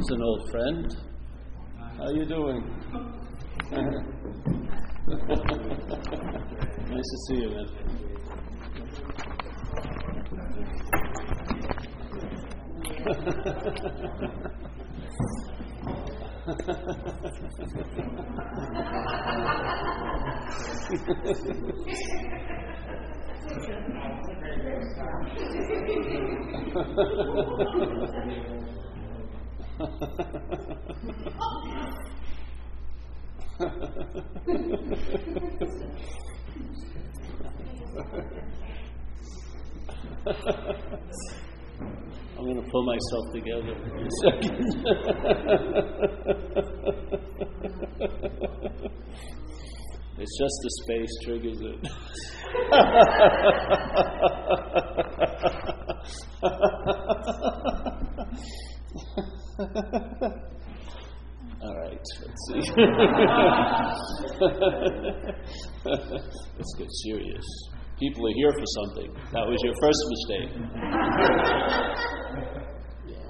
It's an old friend. How are you doing? nice to see you, man. I'm going to pull myself together in a second. it's just the space triggers it. All right, let's see. let's get serious. People are here for something. That was your first mistake. yeah.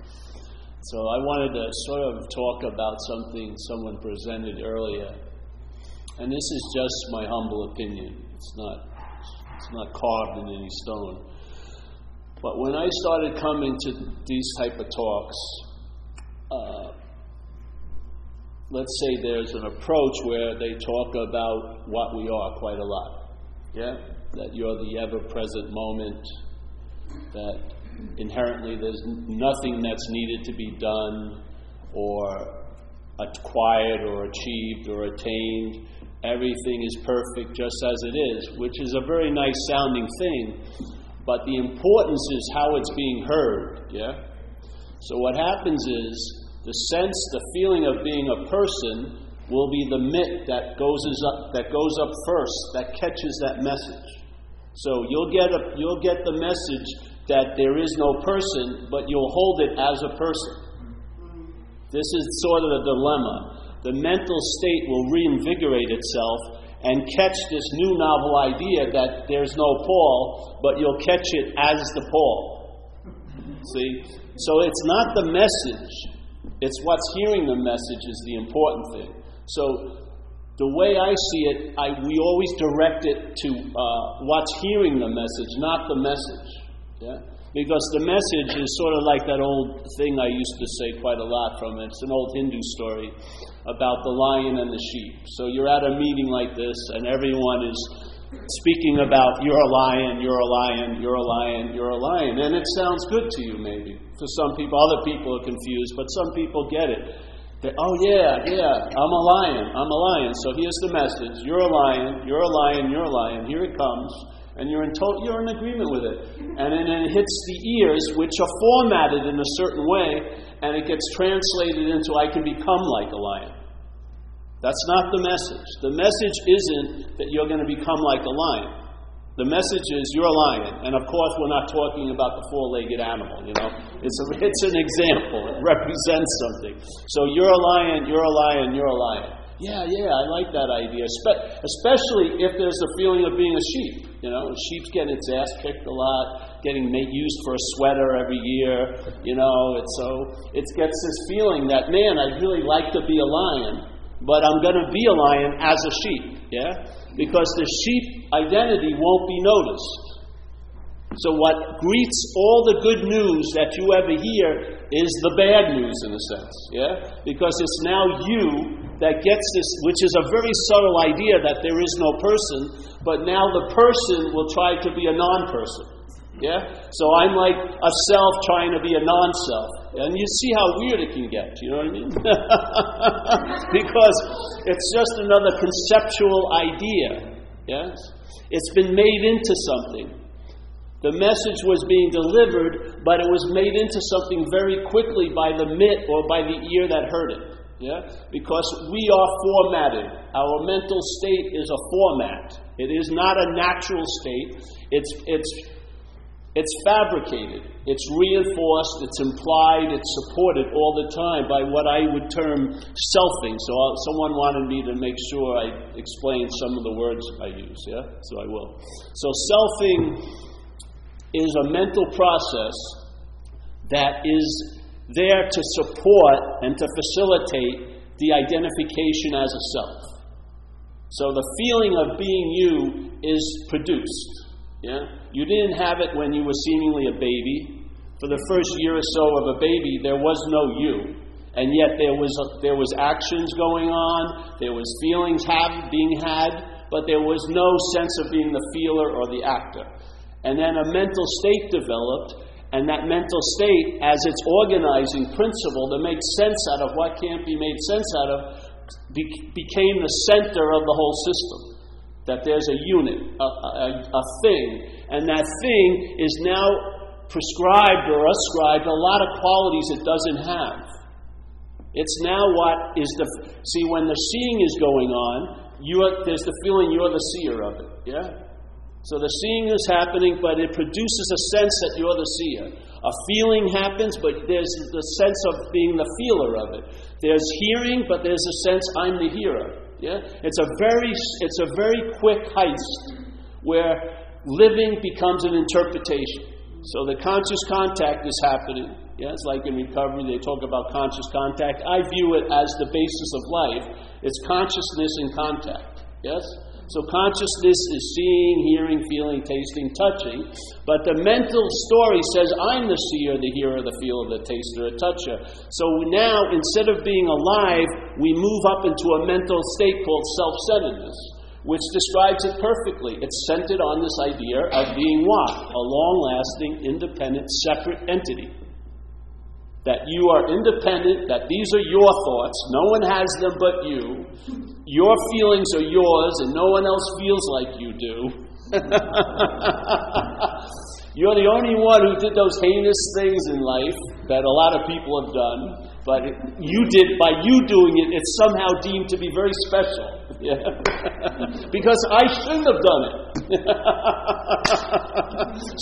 So I wanted to sort of talk about something someone presented earlier. And this is just my humble opinion. It's not it's not carved in any stone. But when I started coming to these type of talks, uh, let's say there's an approach where they talk about what we are quite a lot. Yeah? That you're the ever present moment, that inherently there's nothing that's needed to be done or acquired or achieved or attained. Everything is perfect just as it is, which is a very nice sounding thing, but the importance is how it's being heard. Yeah? So what happens is the sense, the feeling of being a person will be the mit that goes up that goes up first, that catches that message. So you'll get a, you'll get the message that there is no person, but you'll hold it as a person. This is sort of the dilemma. The mental state will reinvigorate itself and catch this new novel idea that there's no Paul, but you'll catch it as the Paul. See? So it's not the message, it's what's hearing the message is the important thing. So the way I see it, I, we always direct it to uh, what's hearing the message, not the message. Yeah? Because the message is sort of like that old thing I used to say quite a lot from it. It's an old Hindu story about the lion and the sheep. So you're at a meeting like this, and everyone is speaking about you're a lion, you're a lion, you're a lion, you're a lion. And it sounds good to you, maybe. For some people, other people are confused, but some people get it. They, oh, yeah, yeah, I'm a lion, I'm a lion. So here's the message You're a lion, you're a lion, you're a lion. Here it comes. And you're in, to- you're in agreement with it. And then it hits the ears, which are formatted in a certain way, and it gets translated into I can become like a lion. That's not the message. The message isn't that you're going to become like a lion. The message is you're a lion. And of course, we're not talking about the four legged animal, you know. It's, a, it's an example, it represents something. So you're a lion, you're a lion, you're a lion. Yeah, yeah, I like that idea. especially if there's a feeling of being a sheep. You know, sheep's getting its ass kicked a lot, getting made, used for a sweater every year. You know, it's so it gets this feeling that man, I'd really like to be a lion, but I'm going to be a lion as a sheep, yeah? Because the sheep identity won't be noticed. So, what greets all the good news that you ever hear is the bad news, in a sense, yeah? Because it's now you that gets this, which is a very subtle idea that there is no person, but now the person will try to be a non person. Yeah? So I'm like a self trying to be a non self. And you see how weird it can get, you know what I mean? because it's just another conceptual idea. Yes? It's been made into something. The message was being delivered, but it was made into something very quickly by the mit or by the ear that heard it. Yeah? Because we are formatted. Our mental state is a format. It is not a natural state. It's, it's it's fabricated, it's reinforced, it's implied, it's supported all the time by what I would term selfing. So I'll, uh, someone wanted me to make sure I explained some of the words I use, yeah? So I will. So selfing is a mental process that is there to support and to facilitate the identification as a self. So the feeling of being you is produced. Yeah? You didn't have it when you were seemingly a baby. For the first year or so of a baby, there was no you. And yet there was, there was actions going on, there was feelings have, being had, but there was no sense of being the feeler or the actor. And then a mental state developed, and that mental state, as its organizing principle to make sense out of what can't be made sense out of, be- became the center of the whole system. That there's a unit, a, a, a thing, and that thing is now prescribed or ascribed a lot of qualities it doesn't have. It's now what is the. See, when the seeing is going on, you are, there's the feeling you're the seer of it. Yeah? So the seeing is happening, but it produces a sense that you're the seer. A feeling happens, but there's the sense of being the feeler of it. There's hearing, but there's a sense I'm the hearer. Yeah? It's a very it's a very quick heist where living becomes an interpretation. So the conscious contact is happening. It's like in recovery, they talk about conscious contact. I view it as the basis of life. It's consciousness and contact. Yes? So consciousness is seeing, hearing, feeling, tasting, touching. But the mental story says, I'm the seer, the hearer, the feeler, the taster, the toucher. So now, instead of being alive, we move up into a mental state called self centeredness, which describes it perfectly. It's centered on this idea of being what? A long lasting, independent, separate entity that you are independent, that these are your thoughts, no one has them but you, your feelings are yours, and no one else feels like you do. You're the only one who did those heinous things in life that a lot of people have done, but you did, by you doing it, it's somehow deemed to be very special. Yeah. because I shouldn't have done it.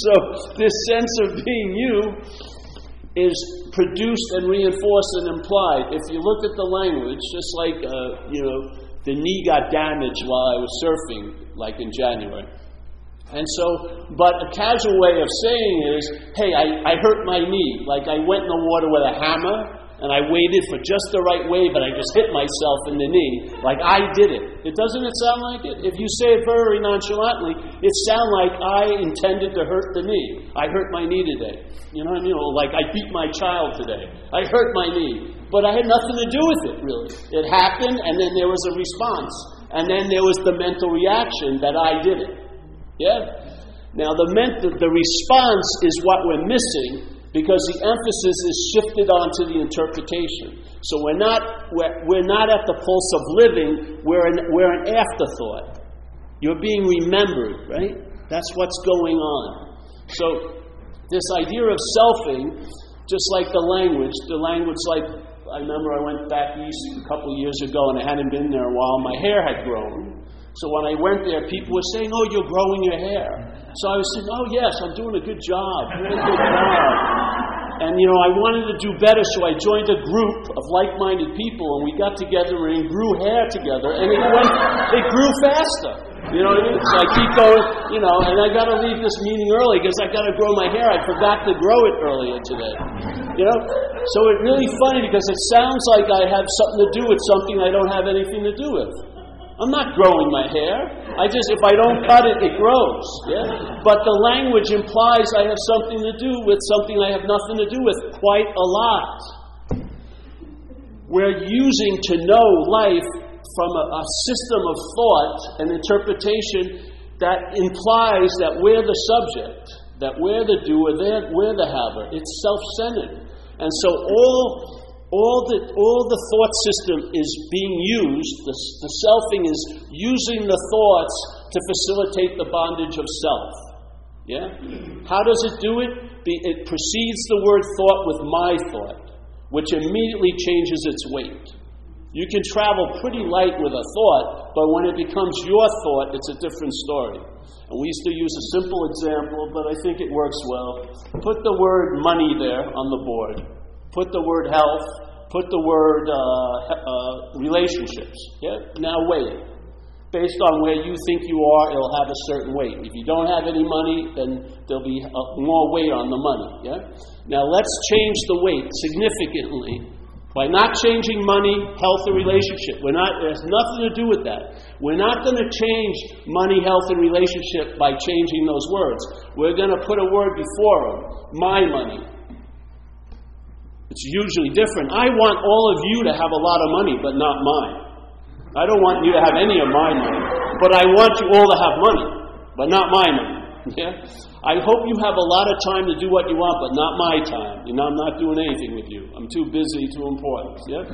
so, this sense of being you is produced and reinforced and implied. If you look at the language, just like, uh, you know, the knee got damaged while I was surfing, like in January. And so, but a casual way of saying is, hey, I, I hurt my knee. Like I went in the water with a hammer and I waited for just the right wave and I just hit myself in the knee. Like I did it. It doesn't it sound like it? If you say it very nonchalantly, it sounds like I intended to hurt the knee. I hurt my knee today. You know I mean? Like I beat my child today. I hurt my knee. But I had nothing to do with it, really. It happened and then there was a response. And then there was the mental reaction that I did it. Yeah? Now, the, mental, the response is what we're missing because the emphasis is shifted onto the interpretation. So we're not, we're, we're not at the pulse of living, we're an, we're an afterthought. You're being remembered, right? That's what's going on. So, this idea of selfing, just like the language, the language like I remember I went back east a couple years ago and I hadn't been there a while. My hair had grown. So when I went there, people were saying, Oh, you're growing your hair. So I was saying, Oh, yes, I'm doing a good job. Really good job. And, you know, I wanted to do better, so I joined a group of like minded people, and we got together and grew hair together, and it, went, it grew faster. You know what I mean? So I keep going, you know, and I got to leave this meeting early because I got to grow my hair. I forgot to grow it earlier today. You know? So it's really funny because it sounds like I have something to do with something I don't have anything to do with. I'm not growing my hair. I just, if I don't cut it, it grows. Yeah? But the language implies I have something to do with something I have nothing to do with quite a lot. We're using to know life from a, a system of thought and interpretation that implies that we're the subject, that we're the doer, that we're the haver. It's self centered. And so all all the, all the thought system is being used, the, the selfing is using the thoughts to facilitate the bondage of self. Yeah? How does it do it? It precedes the word thought with my thought, which immediately changes its weight. You can travel pretty light with a thought, but when it becomes your thought, it's a different story. And we used to use a simple example, but I think it works well. Put the word money there on the board. Put the word health, put the word uh, uh, relationships. Yeah? Now weigh it. Based on where you think you are, it'll have a certain weight. If you don't have any money, then there'll be a, more weight on the money. Yeah? Now let's change the weight significantly by not changing money, health, or relationship. We're not, it has nothing to do with that. We're not going to change money, health, and relationship by changing those words. We're going to put a word before them my money. It's usually different. I want all of you to have a lot of money, but not mine. I don't want you to have any of my money, but I want you all to have money, but not my money. Yeah? I hope you have a lot of time to do what you want, but not my time. You know, I'm not doing anything with you. I'm too busy, too important. Yeah?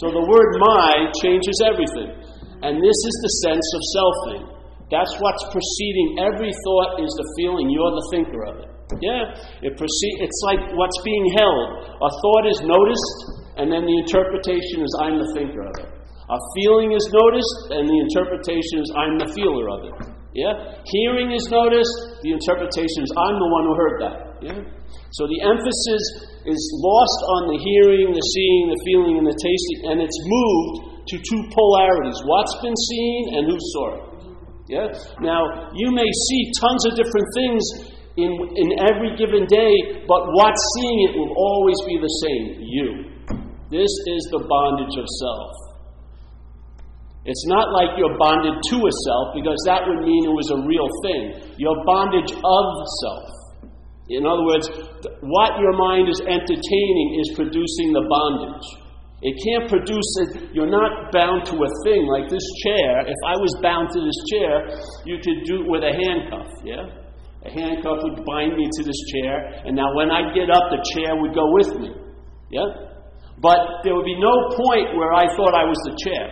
So the word my changes everything. And this is the sense of selfing. That's what's preceding every thought is the feeling. You're the thinker of it. Yeah? It proceed, it's like what's being held. A thought is noticed, and then the interpretation is I'm the thinker of it. A feeling is noticed, and the interpretation is I'm the feeler of it. Yeah? Hearing is noticed, the interpretation is I'm the one who heard that. Yeah? So the emphasis is lost on the hearing, the seeing, the feeling, and the tasting, and it's moved to two polarities what's been seen and who saw it. Yeah? Now, you may see tons of different things in, in every given day, but what's seeing it will always be the same you. This is the bondage of self. It's not like you're bonded to a self, because that would mean it was a real thing. You're bondage of self. In other words, what your mind is entertaining is producing the bondage. It can't produce it. You're not bound to a thing like this chair. If I was bound to this chair, you could do it with a handcuff, yeah? A handcuff would bind me to this chair, and now when I get up, the chair would go with me, yeah? But there would be no point where I thought I was the chair.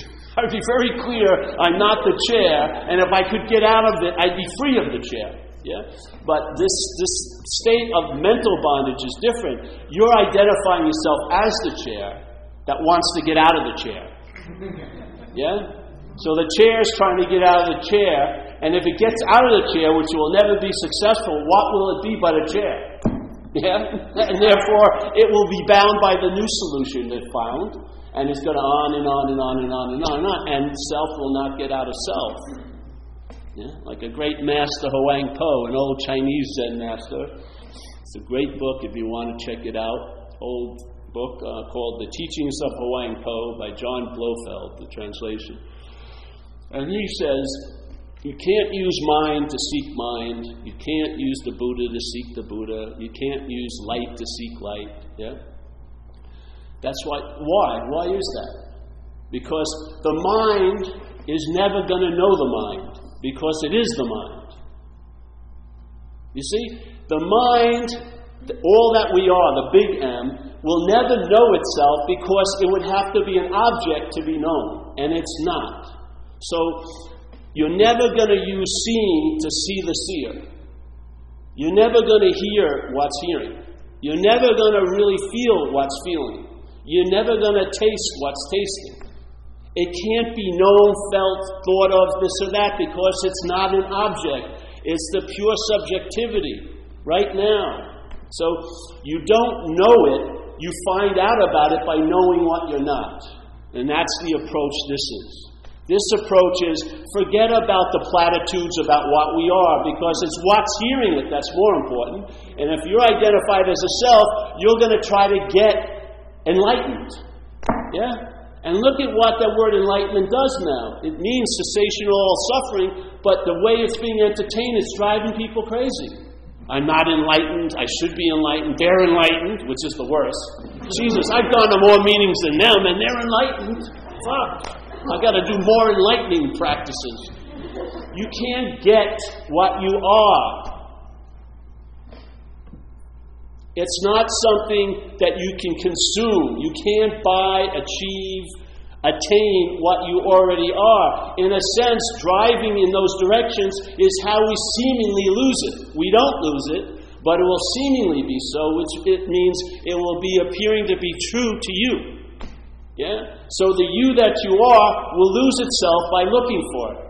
I'd be very clear I'm not the chair, and if I could get out of it, I'd be free of the chair. Yeah? But this, this state of mental bondage is different. You're identifying yourself as the chair that wants to get out of the chair. Yeah? So the chair is trying to get out of the chair, and if it gets out of the chair, which will never be successful, what will it be but a chair? Yeah? And therefore, it will be bound by the new solution it found and it's going on and on and on and on and on and on, and self will not get out of self. Yeah? Like a great master, Huang Po, an old Chinese Zen master. It's a great book if you want to check it out. Old book uh, called The Teachings of Huang Po by John Blofeld, the translation. And he says, you can't use mind to seek mind. You can't use the Buddha to seek the Buddha. You can't use light to seek light. Yeah? That's why. Why? Why is that? Because the mind is never going to know the mind, because it is the mind. You see, the mind, all that we are, the big M, will never know itself because it would have to be an object to be known, and it's not. So, you're never going to use seeing to see the seer. You're never going to hear what's hearing. You're never going to really feel what's feeling. You're never going to taste what's tasting. It can't be known, felt, thought of, this or that, because it's not an object. It's the pure subjectivity right now. So you don't know it, you find out about it by knowing what you're not. And that's the approach this is. This approach is forget about the platitudes about what we are because it's what's hearing it that's more important. And if you're identified as a self, you're going to try to get enlightened. Yeah? And look at what that word enlightenment does now. It means cessation of all suffering, but the way it's being entertained is driving people crazy. I'm not enlightened. I should be enlightened. They're enlightened, which is the worst. Jesus, I've gone to more meetings than them, and they're enlightened. Fuck. I've got to do more enlightening practices. You can't get what you are. It's not something that you can consume. You can't buy, achieve, attain what you already are. In a sense, driving in those directions is how we seemingly lose it. We don't lose it, but it will seemingly be so, which it means it will be appearing to be true to you. Yeah? So the you that you are will lose itself by looking for it.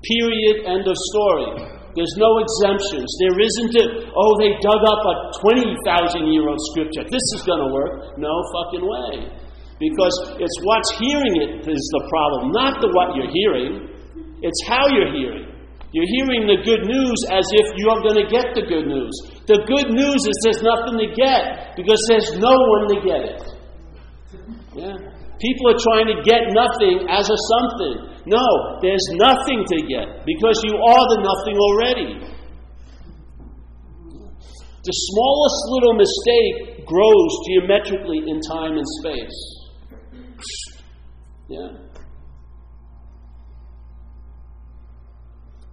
Period. End of story. There's no exemptions. There isn't a, oh, they dug up a 20,000 year old scripture. This is going to work. No fucking way. Because it's what's hearing it is the problem, not the what you're hearing. It's how you're hearing. You're hearing the good news as if you're going to get the good news. The good news is there's nothing to get because there's no one to get it. Yeah? People are trying to get nothing as a something. No, there's nothing to get because you are the nothing already. The smallest little mistake grows geometrically in time and space. Yeah.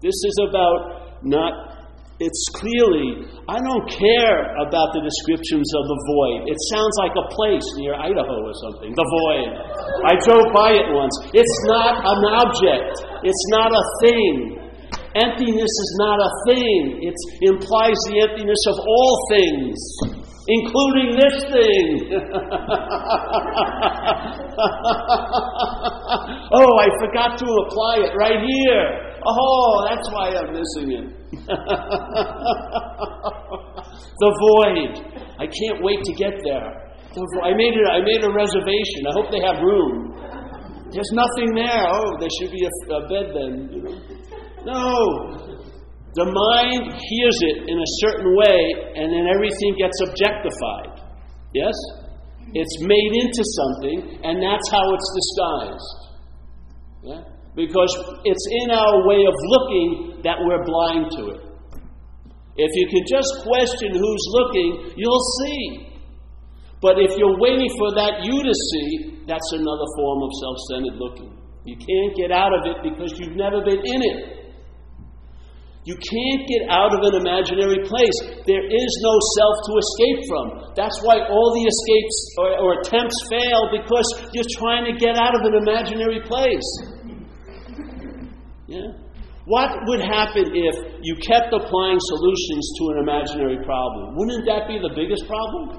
This is about not it's clearly, I don't care about the descriptions of the void. It sounds like a place near Idaho or something. The void. I drove by it once. It's not an object, it's not a thing. Emptiness is not a thing, it implies the emptiness of all things, including this thing. oh, I forgot to apply it right here. Oh, that's why I'm missing it. the void. I can't wait to get there. I made, it, I made a reservation. I hope they have room. There's nothing there. Oh, there should be a, a bed then. You know. No. The mind hears it in a certain way, and then everything gets objectified. Yes? It's made into something, and that's how it's disguised. Yeah? Because it's in our way of looking that we're blind to it. If you can just question who's looking, you'll see. But if you're waiting for that you to see, that's another form of self centered looking. You can't get out of it because you've never been in it. You can't get out of an imaginary place. There is no self to escape from. That's why all the escapes or, or attempts fail because you're trying to get out of an imaginary place. Yeah? What would happen if you kept applying solutions to an imaginary problem? Wouldn't that be the biggest problem?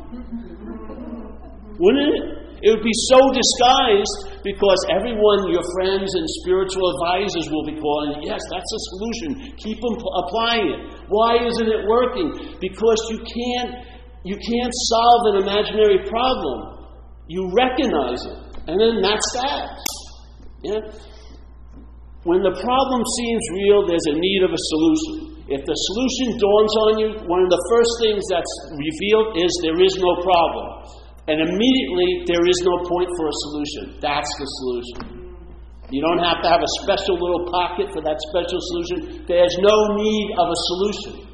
Wouldn't it? It would be so disguised because everyone, your friends and spiritual advisors, will be calling, yes, that's a solution. Keep applying it. Why isn't it working? Because you can't, you can't solve an imaginary problem. You recognize it. And then that's that. Yeah? When the problem seems real, there's a need of a solution. If the solution dawns on you, one of the first things that's revealed is there is no problem. And immediately, there is no point for a solution. That's the solution. You don't have to have a special little pocket for that special solution. There's no need of a solution.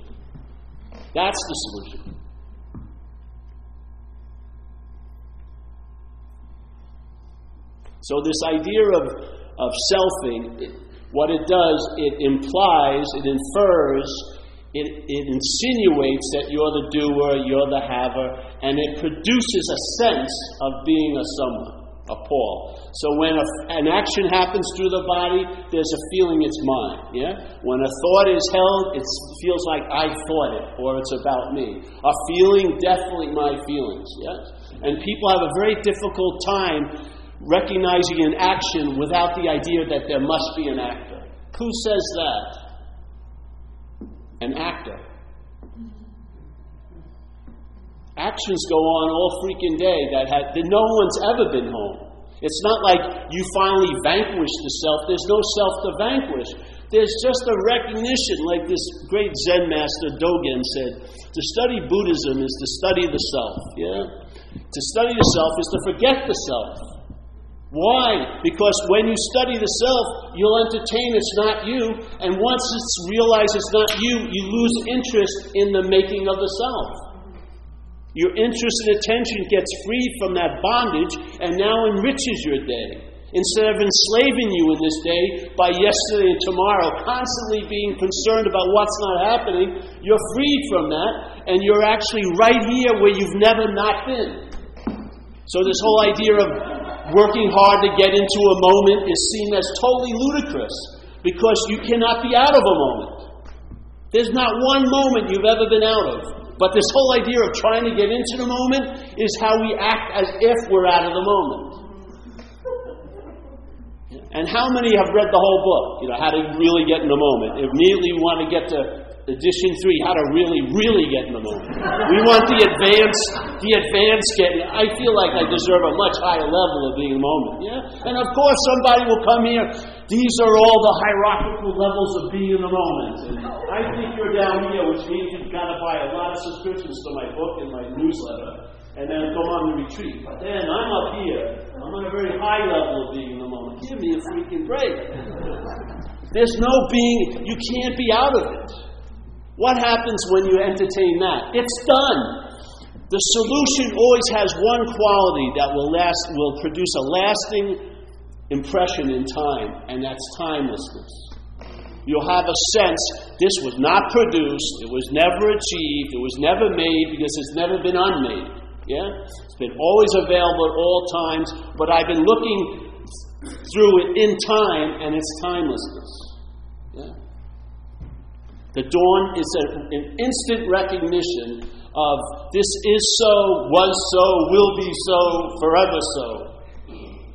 That's the solution. So, this idea of of selfing, what it does, it implies, it infers, it, it insinuates that you're the doer, you're the haver, and it produces a sense of being a someone, a Paul. So when a, an action happens through the body, there's a feeling it's mine. Yeah? When a thought is held, it feels like I thought it, or it's about me. A feeling, definitely my feelings. Yes? And people have a very difficult time recognizing an action without the idea that there must be an actor. Who says that? An actor. Actions go on all freaking day that, had, that no one's ever been home. It's not like you finally vanquish the self. There's no self to vanquish. There's just a recognition, like this great Zen master Dogen said to study Buddhism is to study the self. Yeah? To study the self is to forget the self. Why? Because when you study the self, you'll entertain it's not you, and once it's realized it's not you, you lose interest in the making of the self. Your interest and attention gets free from that bondage and now enriches your day. Instead of enslaving you in this day by yesterday and tomorrow, constantly being concerned about what's not happening, you're freed from that and you're actually right here where you've never not been. So, this whole idea of working hard to get into a moment is seen as totally ludicrous because you cannot be out of a moment. There's not one moment you've ever been out of. But this whole idea of trying to get into the moment is how we act as if we're out of the moment. And how many have read the whole book? You know, how to really get in the moment. Immediately you want to get to edition three, how to really, really get in the moment. We want the advanced, the advanced getting. I feel like I deserve a much higher level of being in the moment. Yeah, and of course somebody will come here. These are all the hierarchical levels of being in the moment. And I think you're down here, which means you've got to buy a lot of subscriptions to my book and my newsletter, and then go on the retreat. But then I'm up here. I'm on a very high level of being in the moment. Give me a freaking break. There's no being. You can't be out of it. What happens when you entertain that? It's done. The solution always has one quality that will last will produce a lasting impression in time, and that's timelessness. You'll have a sense this was not produced, it was never achieved, it was never made because it's never been unmade. Yeah? It's been always available at all times, but I've been looking through it in time and its timelessness. The dawn is an instant recognition of this is so, was so, will be so, forever so.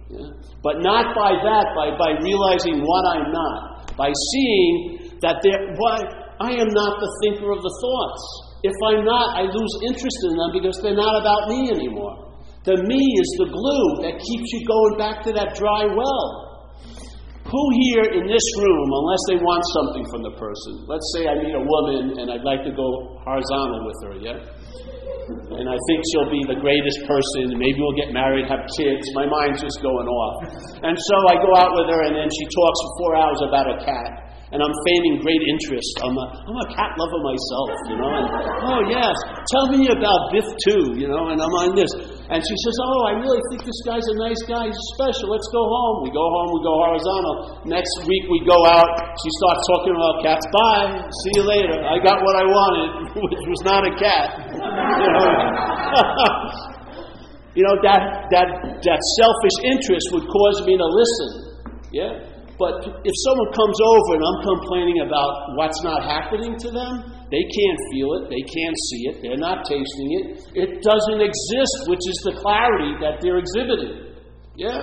Yeah? But not by that, by, by realizing what I'm not, by seeing that there, why, I am not the thinker of the thoughts. If I'm not, I lose interest in them because they're not about me anymore. The me is the glue that keeps you going back to that dry well. Who here in this room, unless they want something from the person, let's say I meet a woman and I'd like to go horizontal with her, yeah? And I think she'll be the greatest person, maybe we'll get married, have kids. My mind's just going off. And so I go out with her and then she talks for four hours about a cat and I'm feigning great interest. I'm a, I'm a cat lover myself, you know. And oh yes, tell me about Biff too, you know. And I'm on this, and she says, oh, I really think this guy's a nice guy. He's special. Let's go home. We go home. We go horizontal. Next week we go out. She starts talking about cats. Bye. See you later. I got what I wanted, which was not a cat. You know. you know that that that selfish interest would cause me to listen. Yeah. But if someone comes over and I'm complaining about what's not happening to them, they can't feel it, they can't see it, they're not tasting it. It doesn't exist, which is the clarity that they're exhibiting. Yeah?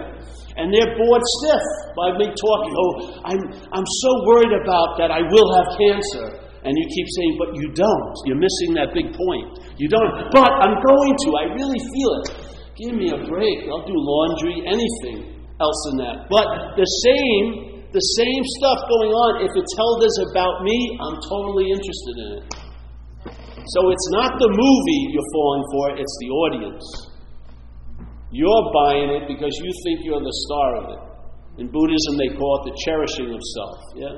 And they're bored stiff by me talking, oh, I'm, I'm so worried about that I will have cancer. And you keep saying, but you don't. You're missing that big point. You don't. But I'm going to. I really feel it. Give me a break. I'll do laundry, anything else in that. But the same, the same stuff going on, if it tells us about me, I'm totally interested in it. So it's not the movie you're falling for, it's the audience. You're buying it because you think you're the star of it. In Buddhism, they call it the cherishing of self. Yeah?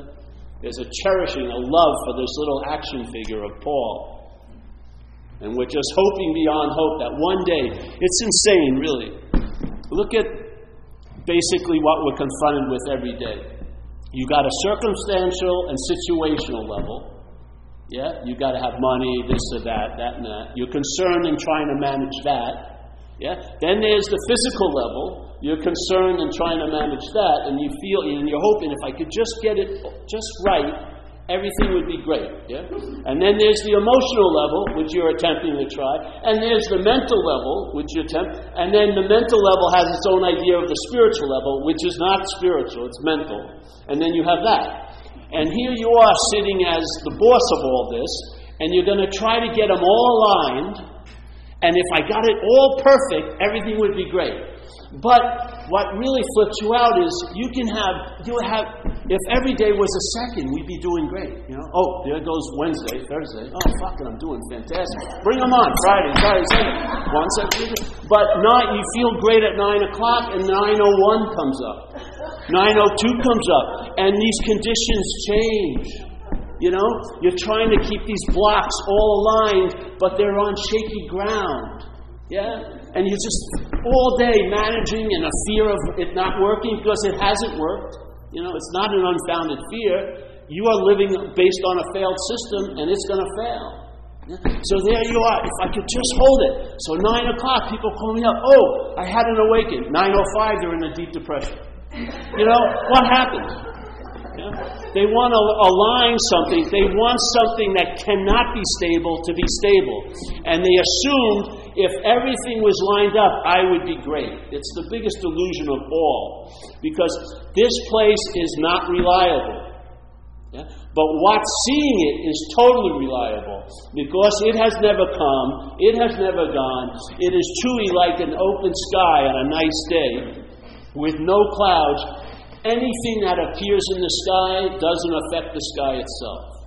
There's a cherishing, a love for this little action figure of Paul. And we're just hoping beyond hope that one day, it's insane, really. Look at basically what we're confronted with every day. You got a circumstantial and situational level. Yeah, you got to have money, this or that, that and that. You're concerned in trying to manage that. Yeah. Then there's the physical level. You're concerned in trying to manage that, and you feel, and you're hoping if I could just get it just right, everything would be great. Yeah? And then there's the emotional level, which you're attempting to try, and there's the mental level, which you attempt, and then the mental level has its own idea of the spiritual level, which is not spiritual, it's mental. And then you have that. And here you are sitting as the boss of all this, and you're going to try to get them all aligned, and if I got it all perfect, everything would be great. But what really flips you out is you can have you have if every day was a second, we'd be doing great. You know, oh there goes Wednesday, Thursday. Oh fuck it, I'm doing fantastic. Bring them on Friday, Saturday, Sunday. One second, but not you feel great at nine o'clock and nine oh one comes up, nine oh two comes up, and these conditions change. You know, you're trying to keep these blocks all aligned, but they're on shaky ground. Yeah? And you're just all day managing in a fear of it not working because it hasn't worked. You know, it's not an unfounded fear. You are living based on a failed system, and it's going to fail. So there you are. If I could just hold it. So nine o'clock, people call me up. Oh, I had an awakening. Nine oh five, they're in a deep depression. You know what happened? They want to align something. They want something that cannot be stable to be stable. And they assumed if everything was lined up, I would be great. It's the biggest illusion of all. Because this place is not reliable. Yeah? But what's seeing it is totally reliable because it has never come, it has never gone. It is truly like an open sky on a nice day with no clouds. Anything that appears in the sky doesn't affect the sky itself.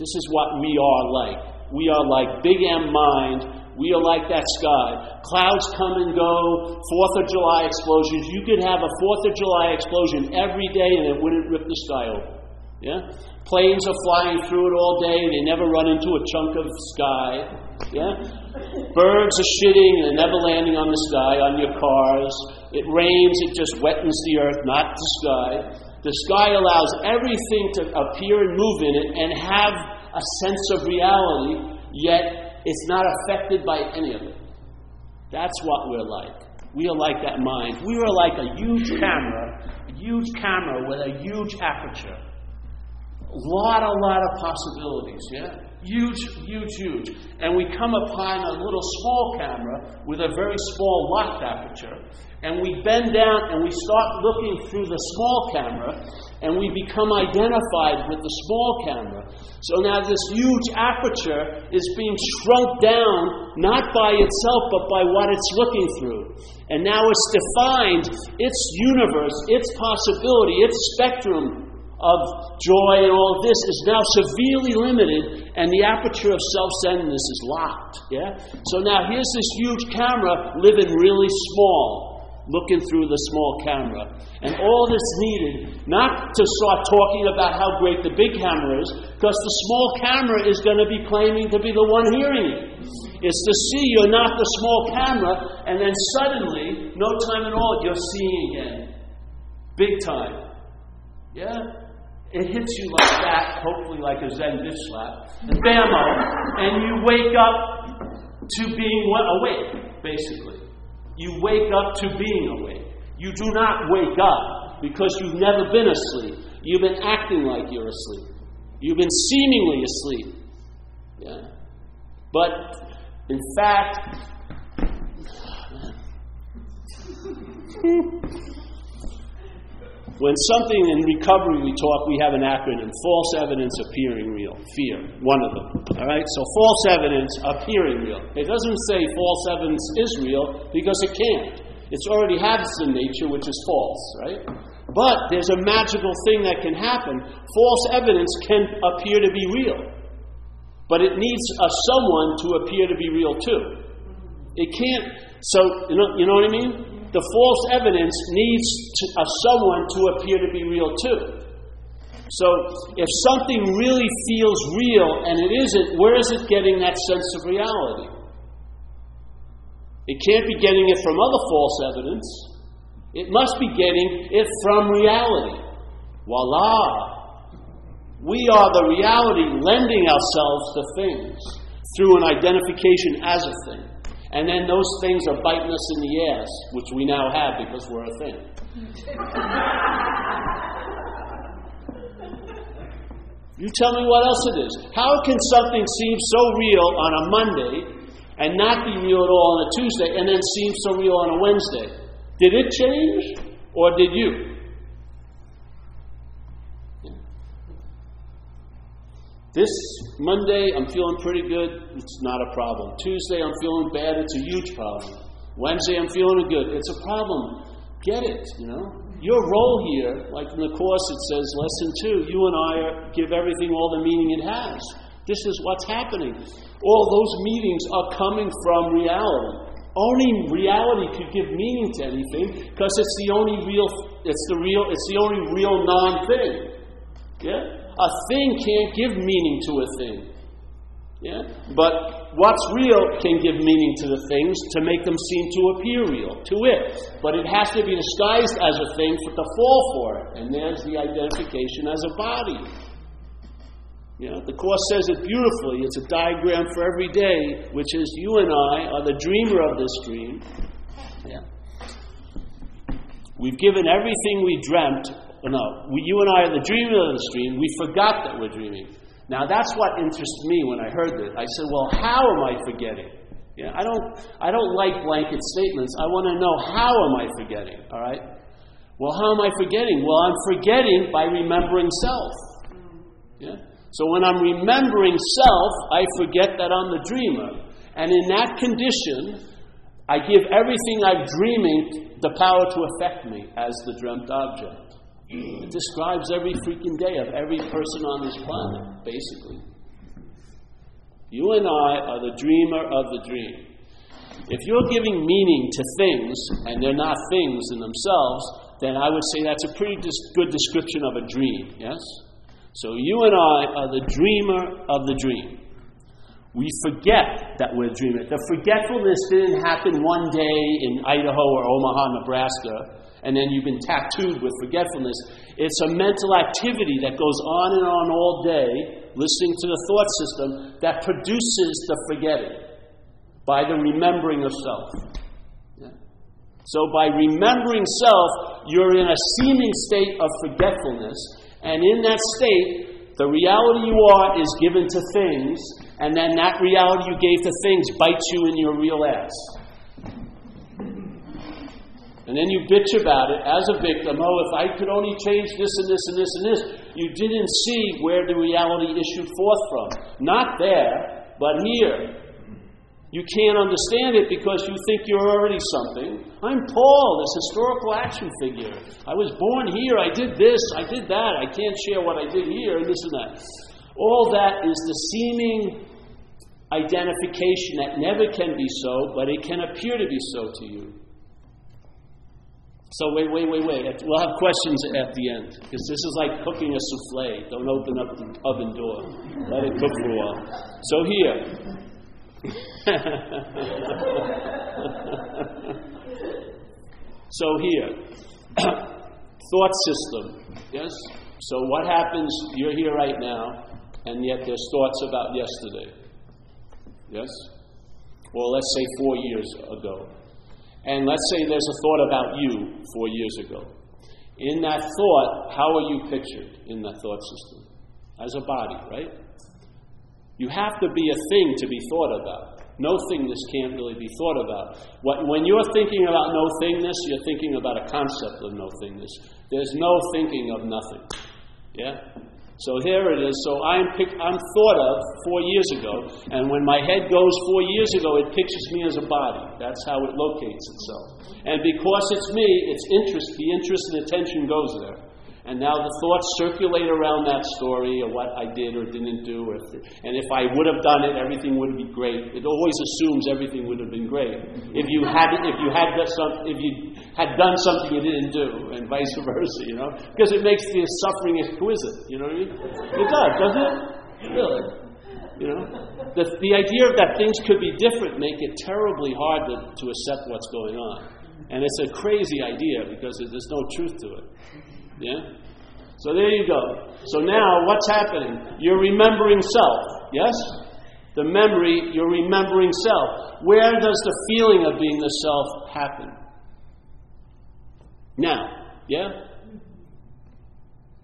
This is what we are like. We are like Big M mind we are like that sky. Clouds come and go, Fourth of July explosions. You could have a Fourth of July explosion every day and it wouldn't rip the sky open. Yeah? Planes are flying through it all day, and they never run into a chunk of sky. Yeah? Birds are shitting and they're never landing on the sky, on your cars. It rains, it just wettens the earth, not the sky. The sky allows everything to appear and move in it and have a sense of reality, yet it's not affected by any of it. That's what we're like. We are like that mind. We are like a huge camera, a huge camera with a huge aperture. A lot, a lot of possibilities, yeah? Huge, huge, huge. And we come upon a little small camera with a very small locked aperture, and we bend down and we start looking through the small camera, and we become identified with the small camera. So now this huge aperture is being shrunk down, not by itself, but by what it's looking through. And now it's defined, its universe, its possibility, its spectrum of joy and all this is now severely limited, and the aperture of self centeredness is locked. Yeah? So now here's this huge camera living really small looking through the small camera. And all that's needed, not to start talking about how great the big camera is, because the small camera is going to be claiming to be the one hearing it. It's to see you're not the small camera, and then suddenly, no time at all, you're seeing again. Big time. Yeah? It hits you like that, hopefully like a Zen bitch slap, and bammo, and you wake up to being awake, basically. You wake up to being awake. You do not wake up because you've never been asleep. You've been acting like you're asleep. You've been seemingly asleep. Yeah. But in fact, When something in recovery we talk, we have an acronym false evidence appearing real. Fear, one of them. All right? So false evidence appearing real. It doesn't say false evidence is real because it can't. It's already has the nature which is false, right? But there's a magical thing that can happen. False evidence can appear to be real. But it needs a someone to appear to be real too. It can't so you know you know what I mean? The false evidence needs to, uh, someone to appear to be real too. So if something really feels real and it isn't, where is it getting that sense of reality? It can't be getting it from other false evidence. It must be getting it from reality. Voila! We are the reality lending ourselves to things through an identification as a thing. And then those things are biting us in the ass, which we now have because we're a thing. you tell me what else it is. How can something seem so real on a Monday and not be real at all on a Tuesday and then seem so real on a Wednesday? Did it change or did you? This Monday, I'm feeling pretty good. It's not a problem. Tuesday, I'm feeling bad. It's a huge problem. Wednesday, I'm feeling good. It's a problem. Get it, you know? Your role here, like in the Course, it says, lesson two, you and I are, give everything all the meaning it has. This is what's happening. All those meetings are coming from reality. Only reality could give meaning to anything because it's the only real, it's the real, it's the only real non-thing. Yeah? A thing can't give meaning to a thing. Yeah? But what's real can give meaning to the things to make them seem to appear real to it. But it has to be disguised as a thing for to fall for it. And there's the identification as a body. Yeah, the Course says it beautifully. It's a diagram for every day, which is you and I are the dreamer of this dream. Yeah. We've given everything we dreamt no, we, you and I are the dreamer of the dream. We forgot that we're dreaming. Now that's what interested me when I heard that. I said, well, how am I forgetting? Yeah, I don't, I don't like blanket statements. I want to know how am I forgetting? All right. Well, how am I forgetting? Well, I'm forgetting by remembering self. Yeah? So when I'm remembering self, I forget that I'm the dreamer. And in that condition, I give everything I'm dreaming the power to affect me as the dreamt object. It describes every freaking day of every person on this planet, basically. You and I are the dreamer of the dream. If you're giving meaning to things and they're not things in themselves, then I would say that's a pretty dis- good description of a dream, yes? So you and I are the dreamer of the dream. We forget that we're dreaming. The forgetfulness didn't happen one day in Idaho or Omaha, Nebraska, and then you've been tattooed with forgetfulness. It's a mental activity that goes on and on all day, listening to the thought system, that produces the forgetting by the remembering of self. Yeah. So, by remembering self, you're in a seeming state of forgetfulness, and in that state, the reality you are is given to things, and then that reality you gave to things bites you in your real ass. And then you bitch about it as a victim. Oh, if I could only change this and this and this and this. You didn't see where the reality issued forth from. Not there, but here. You can't understand it because you think you're already something. I'm Paul, this historical action figure. I was born here, I did this, I did that, I can't share what I did here, and this and that. All that is the seeming identification that never can be so, but it can appear to be so to you. So, wait, wait, wait, wait. We'll have questions at the end, because this is like cooking a souffle. Don't open up the oven door, let it cook for a while. So, here. so here, thought system, yes? So what happens, you're here right now, and yet there's thoughts about yesterday, yes? Or let's say four years ago. And let's say there's a thought about you four years ago. In that thought, how are you pictured in that thought system? As a body, right? You have to be a thing to be thought about. No thingness can't really be thought about. When you're thinking about no thingness, you're thinking about a concept of no thingness. There's no thinking of nothing. Yeah? So here it is. So I'm, pick, I'm thought of four years ago, and when my head goes four years ago, it pictures me as a body. That's how it locates itself. And because it's me, its interest, the interest and attention goes there. And now the thoughts circulate around that story of what I did or didn't do. Or and if I would have done it, everything would be great. It always assumes everything would have been great. If you had, if you had some, if you had done something you didn't do, and vice versa, you know, because it makes the suffering exquisite. You know what I mean? It does, doesn't it? Really. You know, the, the idea that things could be different make it terribly hard to, to accept what's going on. And it's a crazy idea because there's no truth to it. Yeah? So there you go. So now what's happening? You're remembering self. Yes? The memory, you're remembering self. Where does the feeling of being the self happen? Now. Yeah?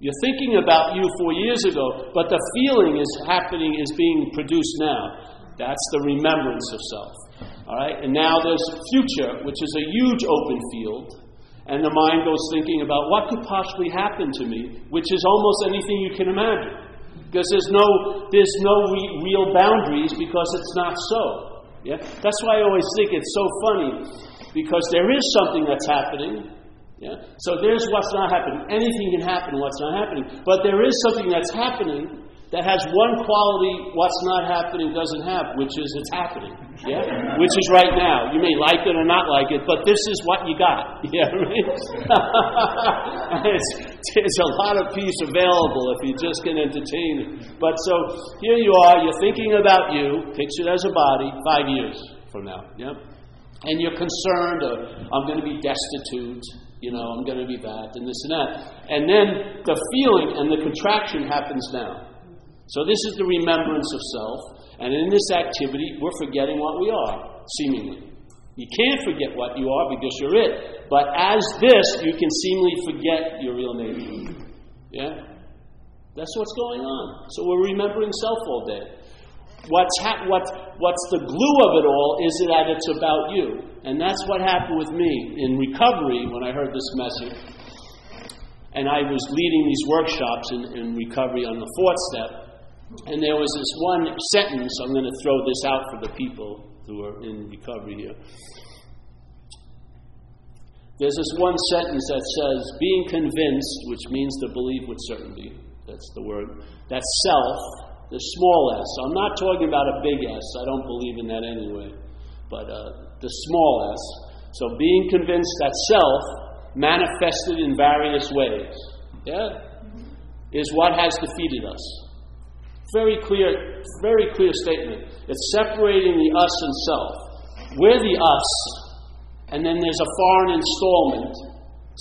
You're thinking about you four years ago, but the feeling is happening, is being produced now. That's the remembrance of self. All right? And now there's future, which is a huge open field. And the mind goes thinking about what could possibly happen to me, which is almost anything you can imagine. Because there's no, there's no re- real boundaries because it's not so. Yeah? That's why I always think it's so funny because there is something that's happening. Yeah? So there's what's not happening. Anything can happen, what's not happening. But there is something that's happening that has one quality what's not happening doesn't have, which is it's happening. Yeah? Which is right now. You may like it or not like it, but this is what you got. Yeah, right? it's, there's a lot of peace available if you just can entertain it. But so here you are, you're thinking about you, pictured as a body, five years from now. Yeah? And you're concerned, I'm going to be destitute, you know, I'm going to be that, and this and that. And then the feeling and the contraction happens now. So, this is the remembrance of self, and in this activity, we're forgetting what we are, seemingly. You can't forget what you are because you're it. But as this, you can seemingly forget your real nature. Yeah? That's what's going on. So we're remembering self all day. What's, ha- what, what's the glue of it all is that it's about you. And that's what happened with me in recovery when I heard this message. and I was leading these workshops in, in recovery on the fourth step. And there was this one sentence, I'm going to throw this out for the people who are in recovery here. There's this one sentence that says, being convinced, which means to believe with certainty, that's the word, that self, the small s. I'm not talking about a big S, I don't believe in that anyway, but uh, the small s. So being convinced that self manifested in various ways, yeah, is what has defeated us. Very clear, very clear statement. It's separating the us and self. We're the us, and then there's a foreign installment,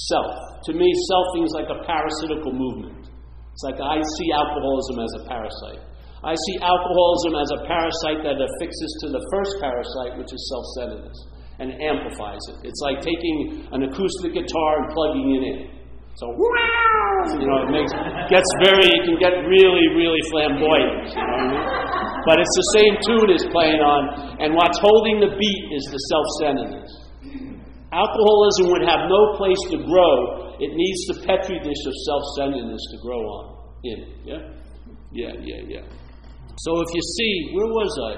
self. To me, self is like a parasitical movement. It's like I see alcoholism as a parasite. I see alcoholism as a parasite that affixes to the first parasite, which is self centeredness and amplifies it. It's like taking an acoustic guitar and plugging it in. So, you know, it makes gets very, it can get really, really flamboyant. You know I mean? But it's the same tune it's playing on, and what's holding the beat is the self-centeredness. Alcoholism would have no place to grow. It needs the petri dish of self-centeredness to grow on in. Yeah, yeah, yeah, yeah. So if you see, where was I?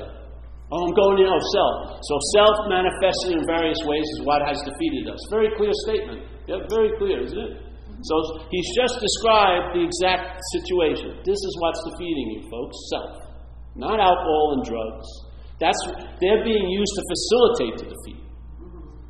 Oh, I'm going in, oh, self. So self manifested in various ways is what has defeated us. Very clear statement. Yeah, very clear, isn't it? So he's just described the exact situation. This is what's defeating you, folks. Self. Not alcohol and drugs. That's they're being used to facilitate the defeat.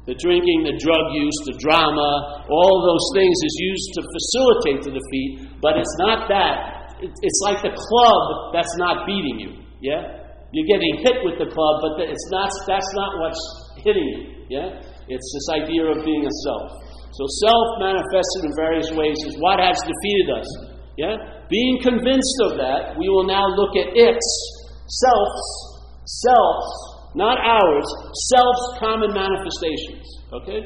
The drinking, the drug use, the drama, all those things is used to facilitate the defeat, but it's not that. It's like the club that's not beating you. Yeah? You're getting hit with the club, but it's not, that's not what's hitting you. Yeah? It's this idea of being a self. So self manifested in various ways is what has defeated us. Yeah? Being convinced of that, we will now look at its self's, self's, not ours, self's common manifestations. Okay?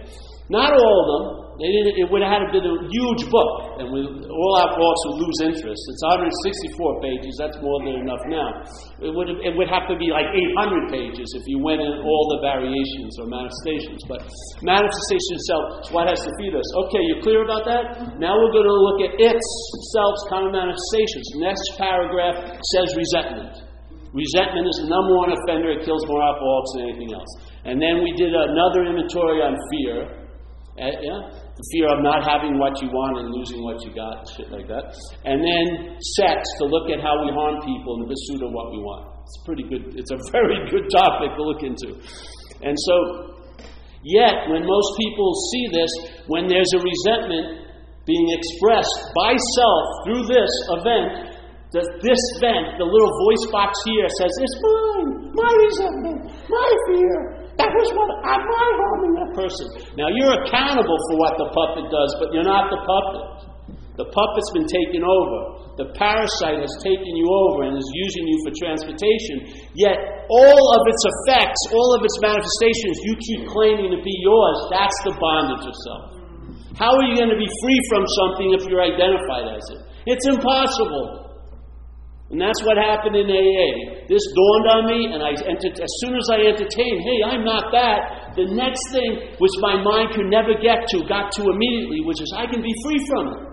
Not all of them. It would have had to been a huge book, and we, all our books would lose interest. It's 164 pages. That's more than enough now. It would, have, it would have to be like 800 pages if you went in all the variations or manifestations. But manifestation itself is what has to feed us. Okay, you're clear about that? Now we're going to look at itself's common manifestations. Next paragraph says resentment. Resentment is the number one offender. It kills more alcoholics than anything else. And then we did another inventory on fear. Uh, yeah? The fear of not having what you want and losing what you got, shit like that. And then sex, to look at how we harm people in the pursuit of what we want. It's pretty good. It's a very good topic to look into. And so, yet, when most people see this, when there's a resentment being expressed by self through this event, that this vent, the little voice box here says, It's mine, my resentment, my fear, that was what am I harming that person? Now you're accountable for what the puppet does, but you're not the puppet. The puppet's been taken over. The parasite has taken you over and is using you for transportation. Yet all of its effects, all of its manifestations, you keep claiming to be yours. That's the bondage of self. How are you going to be free from something if you're identified as it? It's impossible. And that's what happened in AA. This dawned on me, and I as soon as I entertained, hey, I'm not that, the next thing, which my mind could never get to, got to immediately, which is I can be free from it.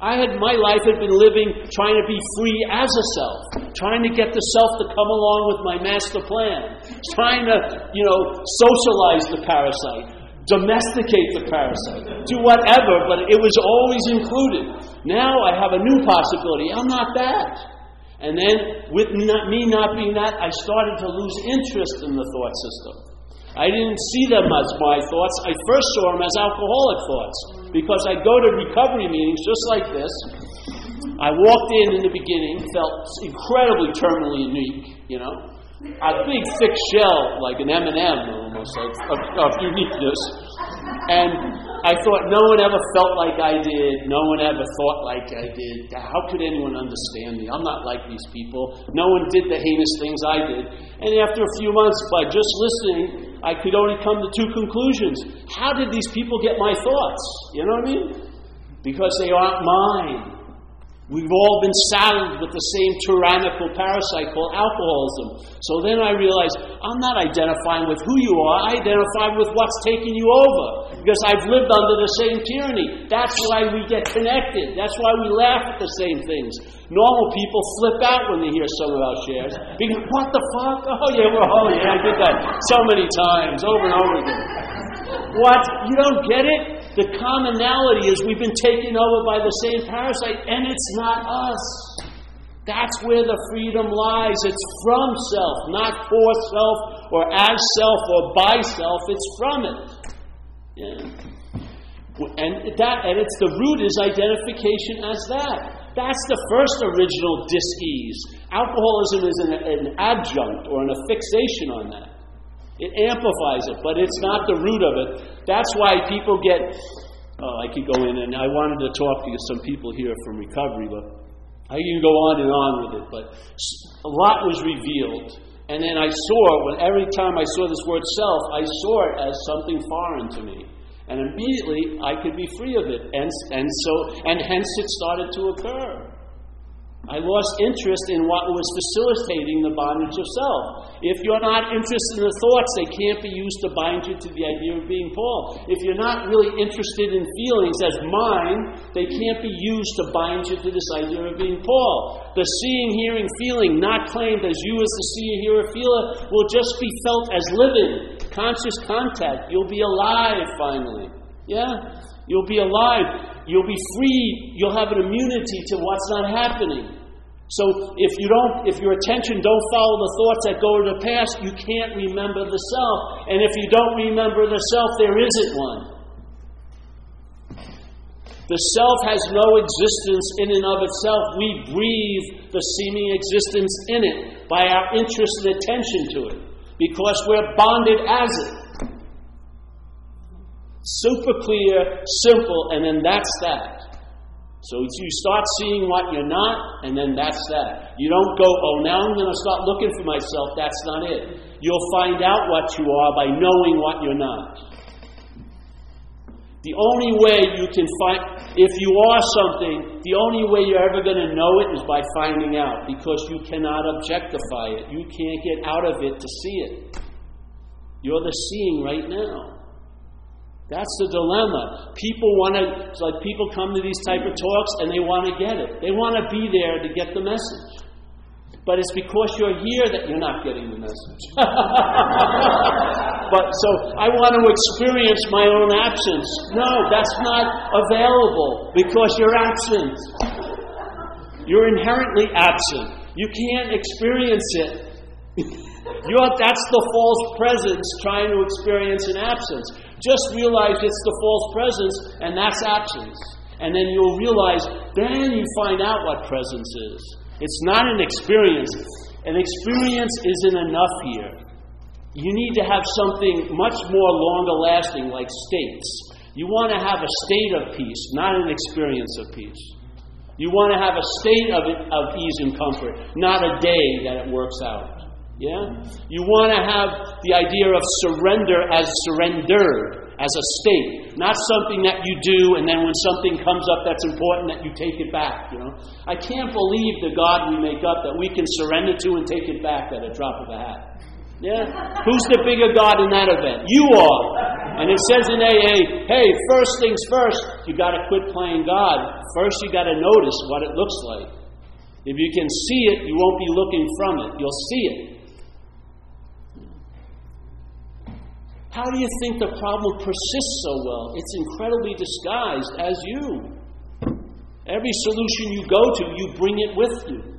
I had my life had been living trying to be free as a self, trying to get the self to come along with my master plan, trying to, you know, socialize the parasite, domesticate the parasite, do whatever, but it was always included. Now I have a new possibility. I'm not that. And then, with not, me not being that, I started to lose interest in the thought system. I didn't see them as my thoughts. I first saw them as alcoholic thoughts because I go to recovery meetings just like this. I walked in in the beginning, felt incredibly terminally unique, you know, a big thick shell like an M&M almost like, of, of uniqueness, and I thought no one ever felt like I did. No one ever thought like I did. How could anyone understand me? I'm not like these people. No one did the heinous things I did. And after a few months, by just listening, I could only come to two conclusions. How did these people get my thoughts? You know what I mean? Because they aren't mine. We've all been saddled with the same tyrannical parasite called alcoholism. So then I realized I'm not identifying with who you are, I identify with what's taking you over. Because I've lived under the same tyranny. That's why we get connected. That's why we laugh at the same things. Normal people flip out when they hear some of our shares. Because, what the fuck? Oh, yeah, well, oh, yeah, I did that so many times, over and over again. What? You don't get it? The commonality is we've been taken over by the same parasite, and it's not us. That's where the freedom lies. It's from self, not for self or as self or by self. It's from it. Yeah. And that and it's the root is identification as that. That's the first original dis-ease. Alcoholism is an, an adjunct or an affixation on that. It amplifies it, but it's not the root of it. That's why people get. Oh, I could go in, and I wanted to talk to some people here from recovery, but I can go on and on with it. But a lot was revealed, and then I saw when every time I saw this word self, I saw it as something foreign to me, and immediately I could be free of it, and and so and hence it started to occur. I lost interest in what was facilitating the bondage of self. If you're not interested in the thoughts, they can't be used to bind you to the idea of being Paul. If you're not really interested in feelings as mine, they can't be used to bind you to this idea of being Paul. The seeing, hearing, feeling, not claimed as you as the seer, hearer, feeler, will just be felt as living, conscious contact. You'll be alive finally. Yeah? You'll be alive. You'll be free. You'll have an immunity to what's not happening. So if you don't, if your attention don't follow the thoughts that go to the past, you can't remember the self. And if you don't remember the self, there isn't one. The self has no existence in and of itself. We breathe the seeming existence in it by our interest and attention to it because we're bonded as it. Super clear, simple, and then that's that. So you start seeing what you're not, and then that's that. You don't go, oh, now I'm going to start looking for myself. That's not it. You'll find out what you are by knowing what you're not. The only way you can find, if you are something, the only way you're ever going to know it is by finding out because you cannot objectify it. You can't get out of it to see it. You're the seeing right now. That's the dilemma. People want to, it's like people come to these type of talks and they want to get it. They want to be there to get the message. But it's because you're here that you're not getting the message. but so I want to experience my own absence. No, that's not available because you're absent. You're inherently absent. You can't experience it. you're, that's the false presence trying to experience an absence. Just realize it's the false presence, and that's absence. And then you'll realize, then you find out what presence is. It's not an experience. An experience isn't enough here. You need to have something much more longer lasting, like states. You want to have a state of peace, not an experience of peace. You want to have a state of, of ease and comfort, not a day that it works out. Yeah? You want to have the idea of surrender as surrendered, as a state, not something that you do and then when something comes up that's important that you take it back, you know? I can't believe the God we make up that we can surrender to and take it back at a drop of a hat. Yeah? Who's the bigger God in that event? You are. And it says in AA, hey, first things first, you got to quit playing God. First, you got to notice what it looks like. If you can see it, you won't be looking from it. You'll see it. How do you think the problem persists so well? It's incredibly disguised as you. Every solution you go to, you bring it with you.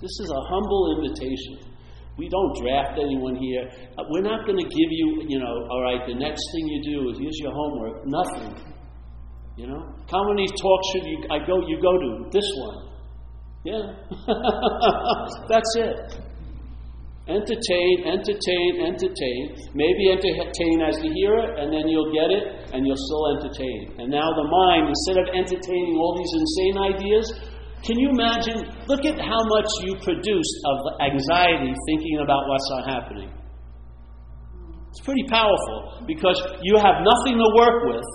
This is a humble invitation. We don't draft anyone here. Uh, we're not going to give you, you know, all right, the next thing you do is here's your homework. Nothing. You know, how many talks should you I go you go to? This one. Yeah. That's it. Entertain, entertain, entertain. Maybe entertain as the hearer, and then you'll get it, and you'll still entertain. And now the mind, instead of entertaining all these insane ideas, can you imagine? Look at how much you produce of anxiety thinking about what's not happening. It's pretty powerful because you have nothing to work with.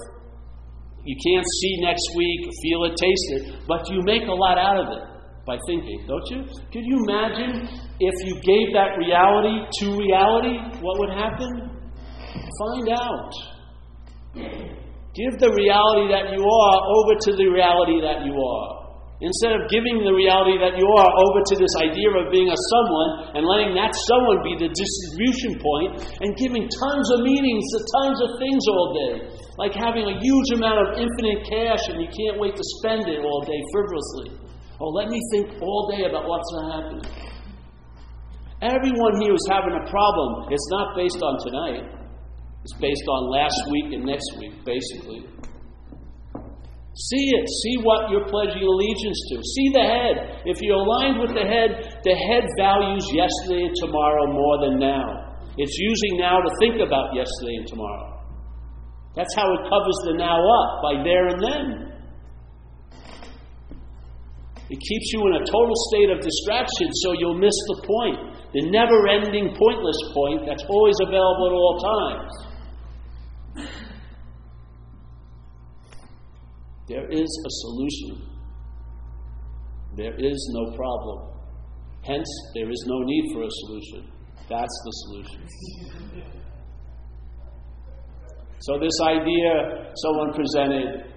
You can't see next week, feel it, taste it, but you make a lot out of it by thinking, don't you? Could you imagine if you gave that reality to reality, what would happen? Find out. Give the reality that you are over to the reality that you are. Instead of giving the reality that you are over to this idea of being a someone and letting that someone be the distribution point and giving tons of meanings to tons of things all day. Like having a huge amount of infinite cash and you can't wait to spend it all day frivolously. Oh, let me think all day about what's going to happen. Everyone here who's having a problem, it's not based on tonight. It's based on last week and next week, basically. See it. See what you're pledging allegiance to. See the head. If you're aligned with the head, the head values yesterday and tomorrow more than now. It's using now to think about yesterday and tomorrow. That's how it covers the now up, by there and then. It keeps you in a total state of distraction so you'll miss the point. The never ending, pointless point that's always available at all times. There is a solution. There is no problem. Hence, there is no need for a solution. That's the solution. So, this idea someone presented,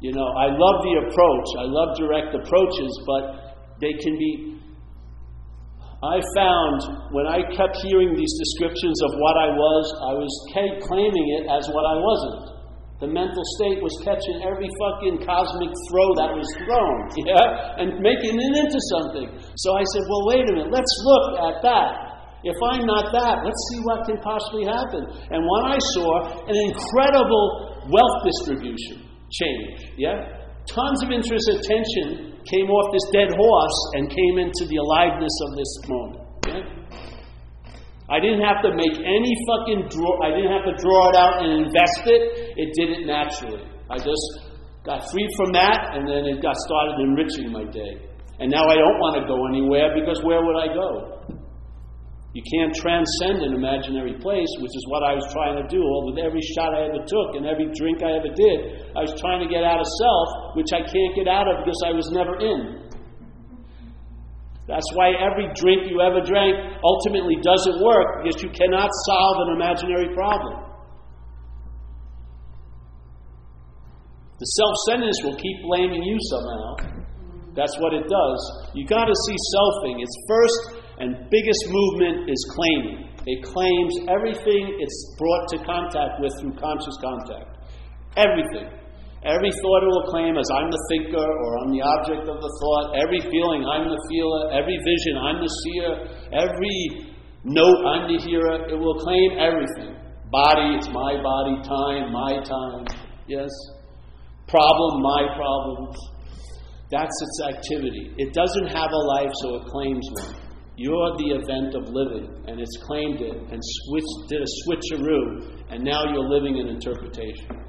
you know, I love the approach, I love direct approaches, but they can be. I found when I kept hearing these descriptions of what I was, I was claiming it as what I wasn't. The mental state was catching every fucking cosmic throw that was thrown, yeah, and making it into something. So I said, well, wait a minute, let's look at that. If I'm not that, let's see what can possibly happen. And when I saw an incredible wealth distribution change, yeah, tons of interest attention came off this dead horse and came into the aliveness of this moment. Yeah? I didn't have to make any fucking draw. I didn't have to draw it out and invest it. It did it naturally. I just got free from that, and then it got started enriching my day. And now I don't want to go anywhere because where would I go? You can't transcend an imaginary place, which is what I was trying to do. With every shot I ever took and every drink I ever did, I was trying to get out of self, which I can't get out of because I was never in. That's why every drink you ever drank ultimately doesn't work because you cannot solve an imaginary problem. The self centeredness will keep blaming you somehow. That's what it does. You got to see selfing. Its first and biggest movement is claiming. It claims everything it's brought to contact with through conscious contact. Everything. Every thought it will claim as I'm the thinker or I'm the object of the thought. Every feeling, I'm the feeler. Every vision, I'm the seer. Every note, I'm the hearer. It will claim everything. Body, it's my body. Time, my time. Yes? Problem, my problems. That's its activity. It doesn't have a life, so it claims one. You're the event of living, and it's claimed it and switched, did a switcheroo, and now you're living in interpretation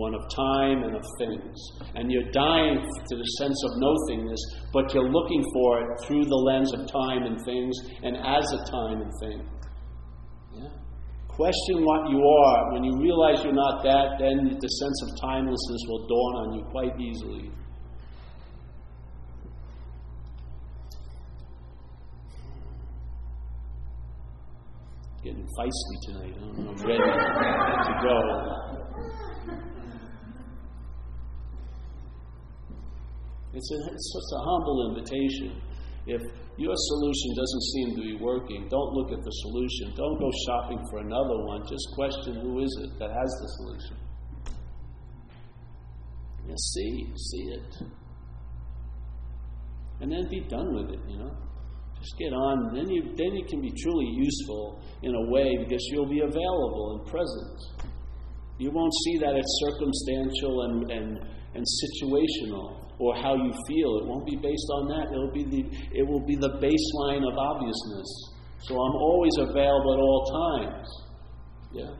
one of time and of things. And you're dying to the sense of nothingness, but you're looking for it through the lens of time and things and as a time and thing. Yeah? Question what you are. When you realize you're not that, then the sense of timelessness will dawn on you quite easily. Getting feisty tonight. I'm ready to go. It's, a, it's just a humble invitation. If your solution doesn't seem to be working, don't look at the solution. Don't go shopping for another one. Just question who is it that has the solution. Yeah, see, see it. And then be done with it, you know. Just get on. Then you, then you can be truly useful in a way because you'll be available and present. You won't see that it's circumstantial and, and, and situational or how you feel. It won't be based on that. It'll be the, it will be the baseline of obviousness. So I'm always available at all times. Yeah?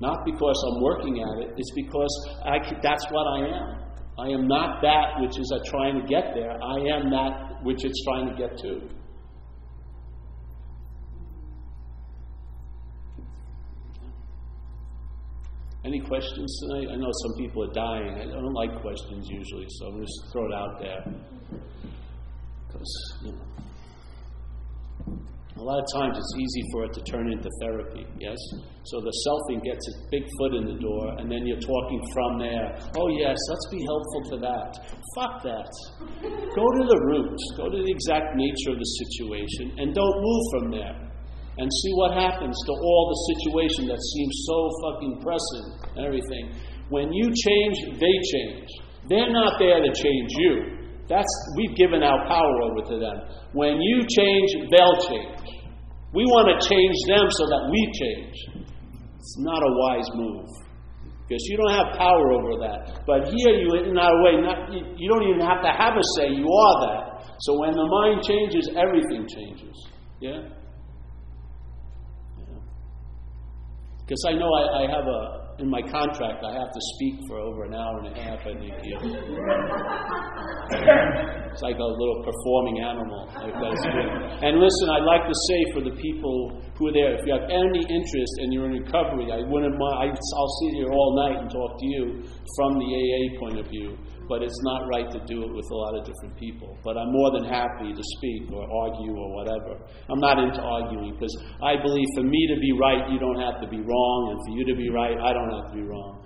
Not because I'm working at it, it's because I, that's what I am. I am not that which is trying to get there. I am that which it's trying to get to. Any questions tonight? I know some people are dying. I don't like questions usually, so I'm just throw it out there. Because, you know, a lot of times it's easy for it to turn into therapy, yes? So the selfing gets its big foot in the door, and then you're talking from there. Oh, yes, let's be helpful to that. Fuck that. Go to the roots, go to the exact nature of the situation, and don't move from there. And see what happens to all the situation that seems so fucking pressing and everything. When you change, they change. They're not there to change you. That's we've given our power over to them. When you change, they'll change. We want to change them so that we change. It's not a wise move because you don't have power over that. But here, you in a way, not, you don't even have to have a say. You are that. So when the mind changes, everything changes. Yeah. Because I know I, I have a in my contract, I have to speak for over an hour and a half, I think. Yeah. it's like a little performing animal. and listen, I'd like to say for the people who are there, if you have any interest and you're in recovery, I wouldn't mind, I'll sit here all night and talk to you from the AA point of view but it's not right to do it with a lot of different people. But I'm more than happy to speak or argue or whatever. I'm not into arguing because I believe for me to be right, you don't have to be wrong, and for you to be right, I don't have to be wrong.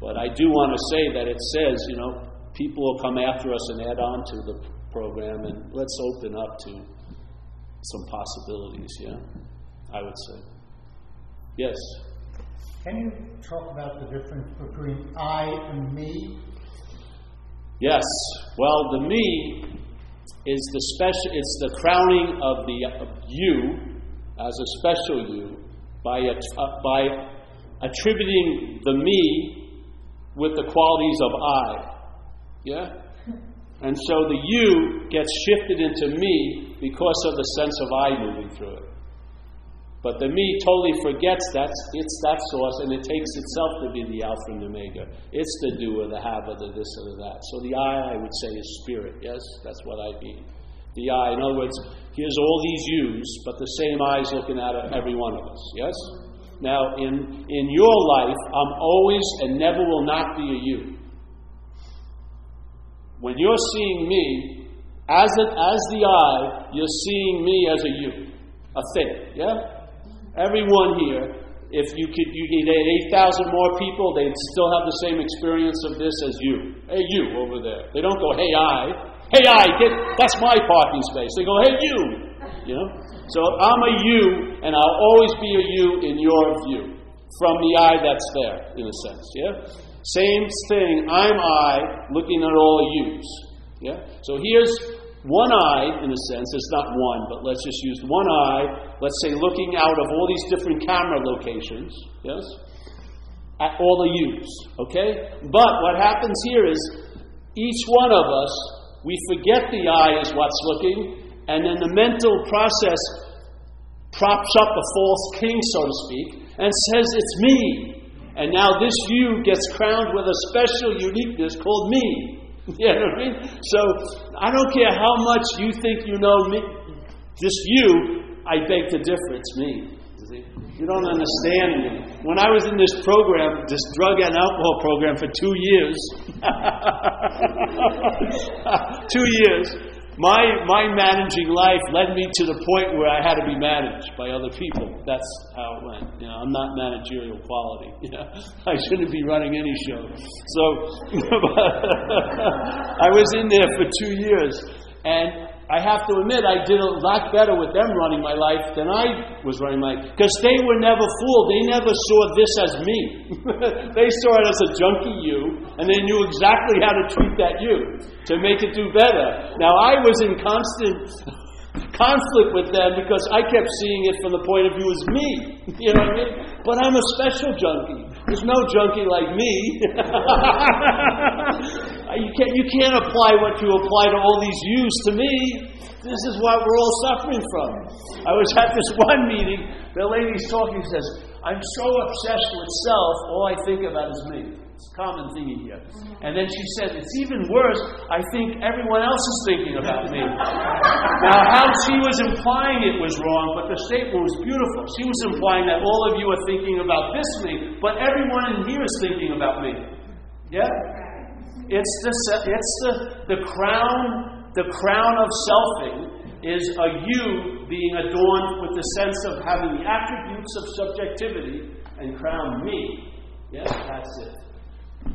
But I do want to say that it says, you know, people will come after us and add on to the program, and let's open up to some possibilities, yeah? I would say. Yes? Can you talk about the difference between I and me? Yes. Well, the me is the special. It's the crowning of the of you as a special you by uh, by attributing the me with the qualities of I. Yeah. And so the you gets shifted into me because of the sense of I moving through it. But the me totally forgets that it's that source and it takes itself to be the Alpha and the Omega. It's the doer, the haver, the this or the that. So the I, I would say, is spirit. Yes, that's what I mean. The I, in other words, here's all these yous, but the same eye is looking at every one of us. Yes. Now, in in your life, I'm always and never will not be a you. When you're seeing me as a, as the I, you're seeing me as a you, a thing. Yeah. Everyone here, if you could, you get 8,000 more people, they'd still have the same experience of this as you. Hey, you over there. They don't go, hey, I. Hey, I, get, that's my parking space. They go, hey, you. You know? So I'm a you, and I'll always be a you in your view, from the I that's there, in a sense. Yeah? Same thing, I'm I looking at all yous. Yeah? So here's one eye, in a sense, it's not one, but let's just use one eye, let's say looking out of all these different camera locations, yes, at all the U's, okay? But what happens here is each one of us, we forget the eye is what's looking, and then the mental process props up a false king, so to speak, and says, It's me. And now this you gets crowned with a special uniqueness called me. you know what I mean? So I don't care how much you think you know me, just you, I beg to differ. It's me. You don't understand me. When I was in this program, this drug and alcohol program for two years, two years, my, my managing life led me to the point where I had to be managed by other people. That's how it went. You know, I'm not managerial quality. You know? I shouldn't be running any show. So I was in there for two years, and I have to admit, I did a lot better with them running my life than I was running my life. Because they were never fooled. They never saw this as me. they saw it as a junkie you, and they knew exactly how to treat that you to make it do better. Now, I was in constant conflict with them because I kept seeing it from the point of view as me. You know what I mean? But I'm a special junkie. There's no junkie like me. you, can't, you can't apply what you apply to all these yous to me. This is what we're all suffering from. I was at this one meeting, the lady's talking, says, I'm so obsessed with self, all I think about is me. It's a common thing here. And then she said, It's even worse. I think everyone else is thinking about me. now, how she was implying it was wrong, but the statement was beautiful. She was implying that all of you are thinking about this me, but everyone in here is thinking about me. Yeah? It's the, it's the, the crown, the crown of selfing is a you being adorned with the sense of having the attributes of subjectivity and crown me. Yes, that's it.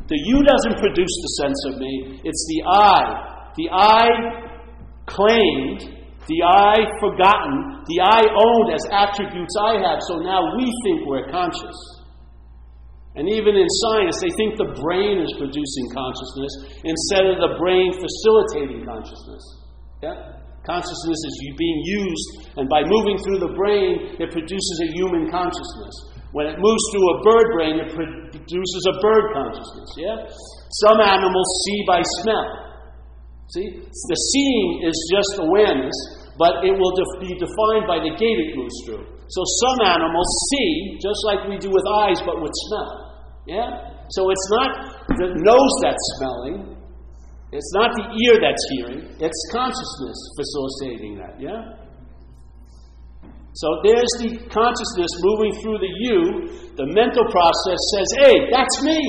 The you doesn't produce the sense of me, it's the I. The I claimed, the I forgotten, the I owned as attributes I have, so now we think we're conscious. And even in science, they think the brain is producing consciousness instead of the brain facilitating consciousness. Yeah? Consciousness is being used, and by moving through the brain, it produces a human consciousness. When it moves through a bird brain, it produces a bird consciousness. Yeah? Some animals see by smell. See? The seeing is just awareness, but it will def- be defined by the gate it moves through. So some animals see, just like we do with eyes, but with smell. Yeah? So it's not the nose that's smelling, it's not the ear that's hearing, it's consciousness facilitating that, yeah? So there's the consciousness moving through the you. The mental process says, hey, that's me.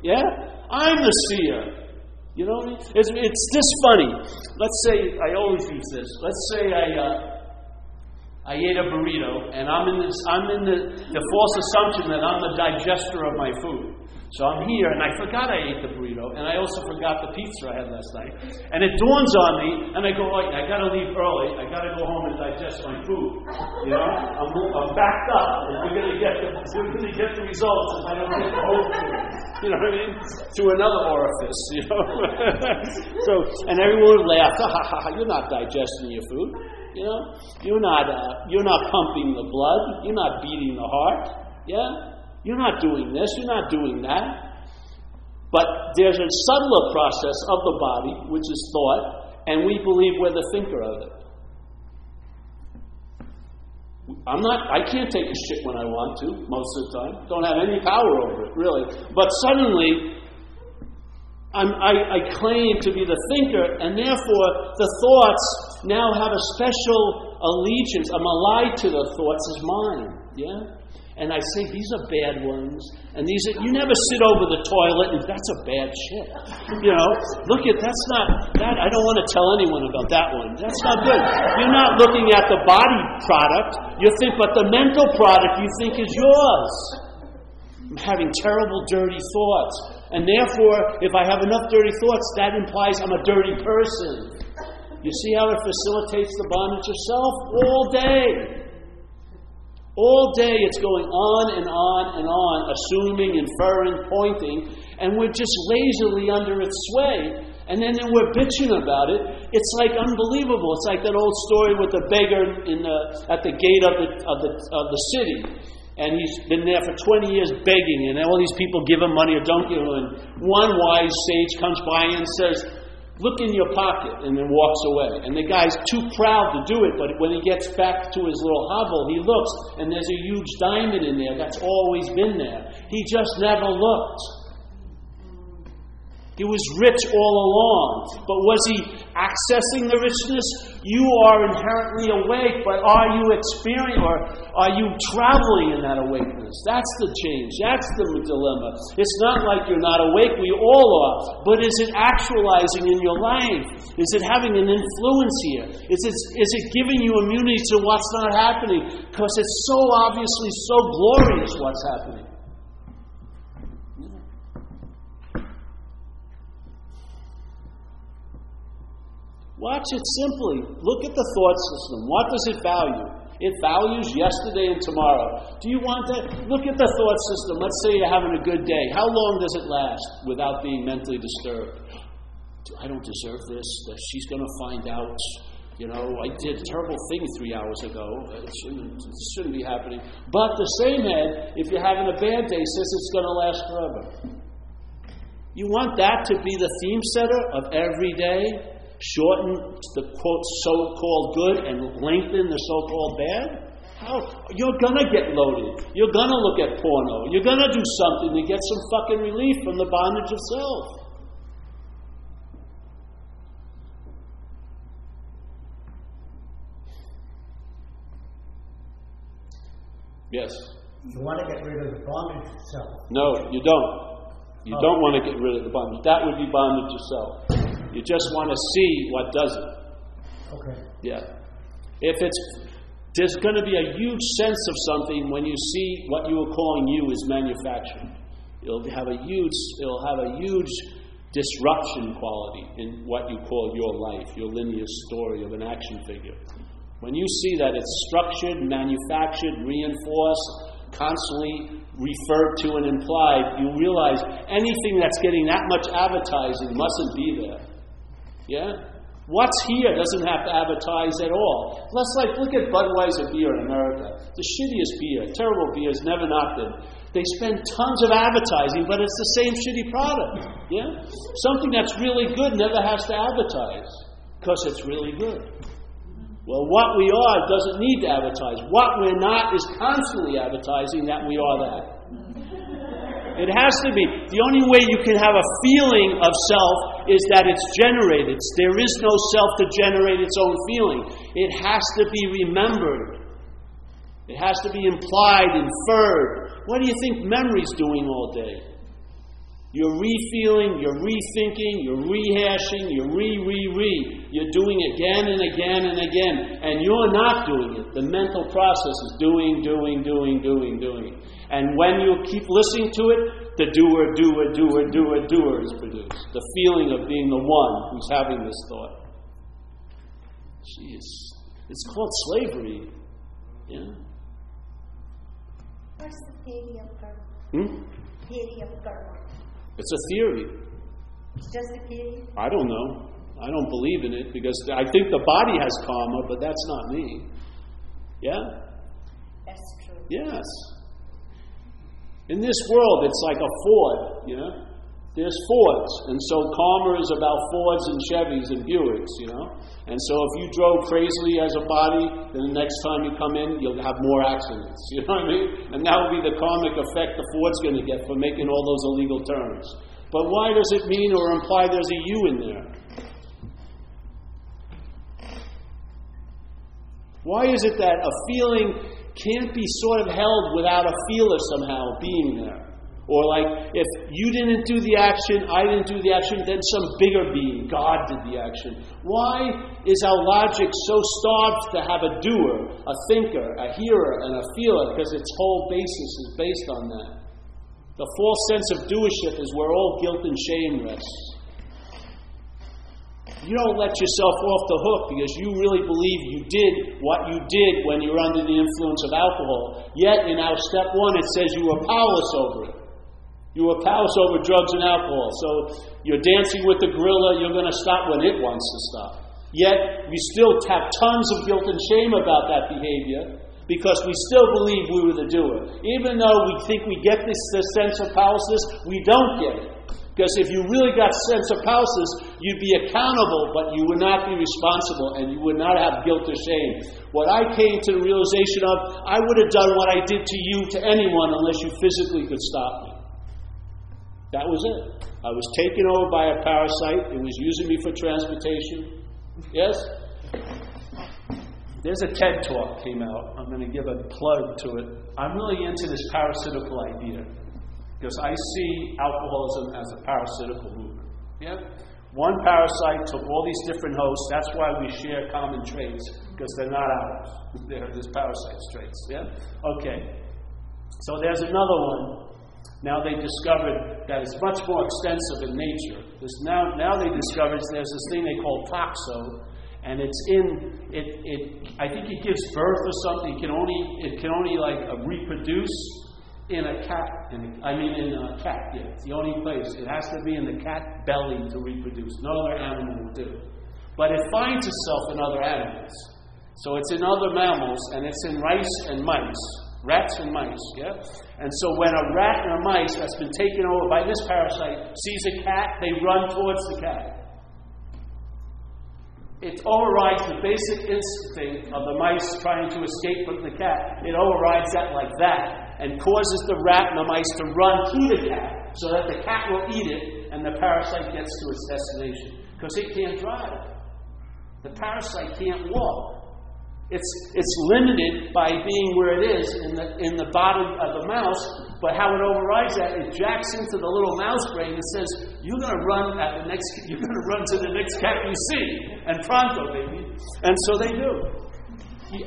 Yeah? I'm the seer. You know what? It's, it's this funny. Let's say, I always use this. Let's say I, uh, I ate a burrito, and I'm in, this, I'm in the, the false assumption that I'm the digester of my food. So I'm here, and I forgot I ate the burrito, and I also forgot the pizza I had last night. And it dawns on me, and I go, "Wait, I got to leave early. I got to go home and digest my food." You know, I'm, I'm backed up, and we're to get the we're to get the results if I don't get home. You know what I mean? Through another orifice, you know. so, and everyone would laugh. Ha ha ha! You're not digesting your food. You know, you're not uh, you're not pumping the blood. You're not beating the heart. Yeah. You're not doing this, you're not doing that. But there's a subtler process of the body, which is thought, and we believe we're the thinker of it. I'm not, I can't take a shit when I want to, most of the time. Don't have any power over it, really. But suddenly, I, I claim to be the thinker, and therefore the thoughts now have a special allegiance. I'm allied to the thoughts as mine. Yeah? And I say these are bad ones, and these are, you never sit over the toilet and that's a bad shit. You know, look at that's not that I don't want to tell anyone about that one. That's not good. You're not looking at the body product. You think, but the mental product you think is yours. I'm having terrible, dirty thoughts, and therefore, if I have enough dirty thoughts, that implies I'm a dirty person. You see how it facilitates the bondage of self all day. All day it's going on and on and on, assuming, inferring, pointing, and we're just lazily under its sway. And then, then we're bitching about it. It's like unbelievable. It's like that old story with the beggar in the, at the gate of the, of, the, of the city. And he's been there for 20 years begging, and all these people give him money or don't give him. And one wise sage comes by and says, Look in your pocket, and then walks away. And the guy's too proud to do it, but when he gets back to his little hovel, he looks, and there's a huge diamond in there that's always been there. He just never looked. He was rich all along. But was he accessing the richness? You are inherently awake, but are you experiencing or are you traveling in that awakeness? That's the change. That's the dilemma. It's not like you're not awake, we all are. But is it actualizing in your life? Is it having an influence here? Is it, is it giving you immunity to what's not happening? Because it's so obviously so glorious what's happening. Watch it simply. Look at the thought system. What does it value? It values yesterday and tomorrow. Do you want that? Look at the thought system. Let's say you're having a good day. How long does it last without being mentally disturbed? I don't deserve this. That She's going to find out. You know, I did a terrible thing three hours ago. It shouldn't, it shouldn't be happening. But the same head, if you're having a bad day, says it's going to last forever. You want that to be the theme setter of every day? Shorten the quote so called good and lengthen the so called bad? How? You're gonna get loaded. You're gonna look at porno. You're gonna do something to get some fucking relief from the bondage of self. Yes. You want to get rid of the bondage itself. No, you don't. You Oh. don't want to get rid of the bondage. That would be bondage yourself. You just want to see what does it. Okay. Yeah. If it's there's going to be a huge sense of something when you see what you were calling you is manufactured. It'll have a huge it'll have a huge disruption quality in what you call your life, your linear story of an action figure. When you see that it's structured, manufactured, reinforced, constantly referred to and implied, you realize anything that's getting that much advertising mustn't be there. Yeah? What's here doesn't have to advertise at all. Let's like look at Budweiser beer in America. The shittiest beer, terrible beer, has never knocked it. They spend tons of advertising, but it's the same shitty product. Yeah? Something that's really good never has to advertise because it's really good. Well, what we are doesn't need to advertise. What we're not is constantly advertising that we are that. It has to be. The only way you can have a feeling of self is that it's generated. There is no self to generate its own feeling. It has to be remembered. It has to be implied, inferred. What do you think memory's doing all day? You're refeeling, you're rethinking, you're rehashing, you're re, re, re. You're doing it again and again and again. And you're not doing it. The mental process is doing, doing, doing, doing, doing. And when you keep listening to it, the doer, doer, doer, doer, doer is produced. The feeling of being the one who's having this thought. Jeez. It's called slavery. Yeah? What's the theory of karma? Hmm? Theory of karma. It's a theory. It's just a theory. I don't know. I don't believe in it because I think the body has karma, but that's not me. Yeah? That's true. Yes. In this world, it's like a Ford, you know? There's Fords, and so karma is about Fords and Chevys and Buicks, you know? And so if you drove crazily as a body, then the next time you come in, you'll have more accidents, you know what I mean? And that will be the karmic effect the Ford's going to get for making all those illegal turns. But why does it mean or imply there's a you in there? Why is it that a feeling can't be sort of held without a feeler somehow being there? Or like, if you didn't do the action, I didn't do the action, then some bigger being, God did the action. Why is our logic so starved to have a doer, a thinker, a hearer, and a feeler? Because its whole basis is based on that. The false sense of doership is where all guilt and shame rests. You don't let yourself off the hook because you really believe you did what you did when you were under the influence of alcohol. Yet in our step one, it says you were powerless over it. You were powerless over drugs and alcohol. So you're dancing with the gorilla, you're going to stop when it wants to stop. Yet we still have tons of guilt and shame about that behavior because we still believe we were the doer. Even though we think we get this, this sense of powerlessness, we don't get it. Because if you really got sense of houses, you'd be accountable, but you would not be responsible and you would not have guilt or shame. What I came to the realization of, I would have done what I did to you to anyone unless you physically could stop me. That was it. I was taken over by a parasite. It was using me for transportation. Yes? There's a TED talk came out. I'm going to give a plug to it. I'm really into this parasitical idea because I see alcoholism as a parasitical movement. Yeah? One parasite took all these different hosts. That's why we share common traits because they're not ours. They're just parasite traits. Yeah? Okay. So there's another one. Now they discovered that it's much more extensive in nature. There's now, now they discovered there's this thing they call toxo, and it's in it. It I think it gives birth or something. It can only it can only like uh, reproduce in a cat. In a, I mean in a cat. Yeah, it's the only place. It has to be in the cat belly to reproduce. No other animal will do. But it finds itself in other animals. So it's in other mammals, and it's in rice and mice. Rats and mice, yeah? And so when a rat and a mice that's been taken over by this parasite sees a cat, they run towards the cat. it overrides the basic instinct of the mice trying to escape from the cat. It overrides that like that and causes the rat and the mice to run to the cat so that the cat will eat it and the parasite gets to its destination because it can't drive. The parasite can't walk. It's, it's limited by being where it is in the, in the body of the mouse, but how it overrides that, it jacks into the little mouse brain and says, You're gonna run at the next you're gonna run to the next cat you see, and pronto, baby. And so they do.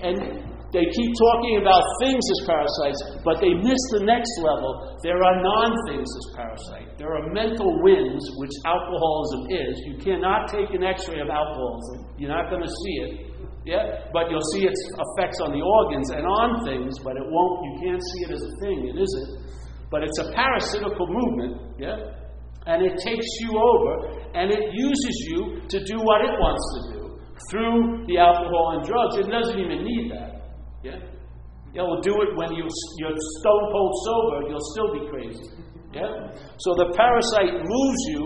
And they keep talking about things as parasites, but they miss the next level. There are non things as parasites. There are mental winds, which alcoholism is. You cannot take an x ray of alcoholism, you're not going to see it. Yeah? But you'll see its effects on the organs and on things, but it won't, you can't see it as a thing. It isn't. But it's a parasitical movement. Yeah? And it takes you over, and it uses you to do what it wants to do through the alcohol and drugs. It doesn't even need that. Yeah? Will do it when you, you're stone cold sober, you'll still be crazy. Yeah? So the parasite moves you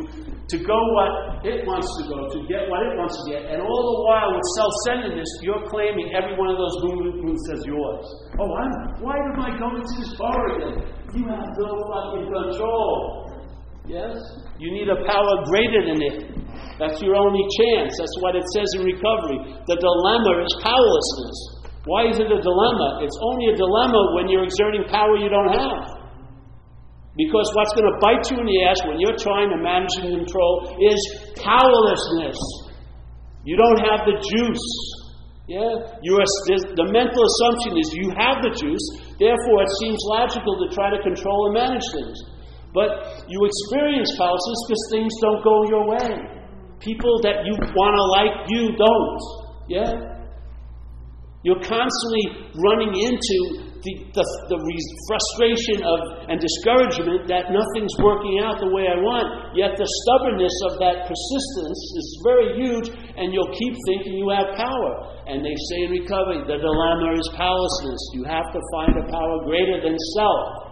to go what it wants to go, to get what it wants to get, and all the while with self centeredness, you're claiming every one of those movements as yours. Oh, I'm, why am I going to this bar again? You have no fucking control. Yes? You need a power greater than it. That's your only chance. That's what it says in recovery. The dilemma is powerlessness. Why is it a dilemma? It's only a dilemma when you're exerting power you don't have. Because what's going to bite you in the ass when you're trying to manage and control is powerlessness. You don't have the juice. Yeah? You're the mental assumption is you have the juice, therefore it seems logical to try to control and manage things. But you experience powerlessness because things don't go your way. People that you want to like you don't. Yeah? You're constantly running into the, the, the frustration of, and discouragement that nothing's working out the way I want. Yet the stubbornness of that persistence is very huge, and you'll keep thinking you have power. And they say in recovery, the dilemma is powerlessness. You have to find a power greater than self.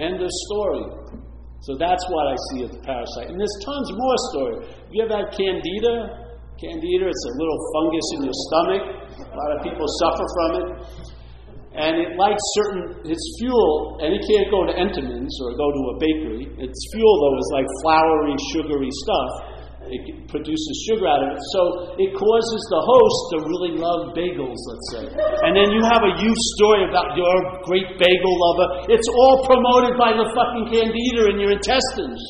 End of story. So that's what I see as a parasite. And there's tons more story. You ever had candida? Candida, it's a little fungus in your stomach. A lot of people suffer from it. And it likes certain, its fuel, and it can't go to Entenmann's or go to a bakery. Its fuel, though, is like floury, sugary stuff. It produces sugar out of it. So it causes the host to really love bagels, let's say. And then you have a youth story about your great bagel lover. It's all promoted by the fucking candida in your intestines.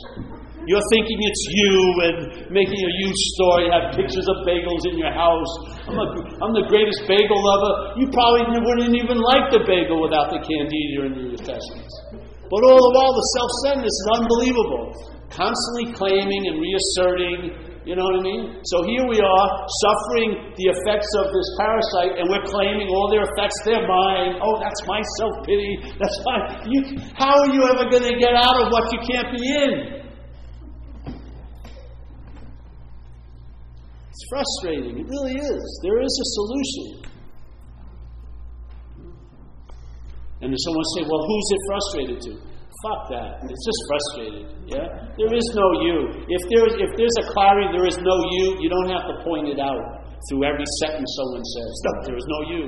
You're thinking it's you and making a youth story, have pictures of bagels in your house. I'm, a, I'm the greatest bagel lover. You probably wouldn't even like the bagel without the candida in your intestines. But all the while, the self centeredness is unbelievable constantly claiming and reasserting. You know what I mean? So here we are, suffering the effects of this parasite, and we're claiming all their effects, they're mine. Oh, that's my self pity. That's fine. You, how are you ever going to get out of what you can't be in? It's frustrating. It really is. There is a solution. And then someone say, well, who's it frustrated to? Fuck that. It's just frustrated. Yeah? There is no you. If there's if there's a clarity, there is no you, you don't have to point it out through every sentence someone says. No, there is no you.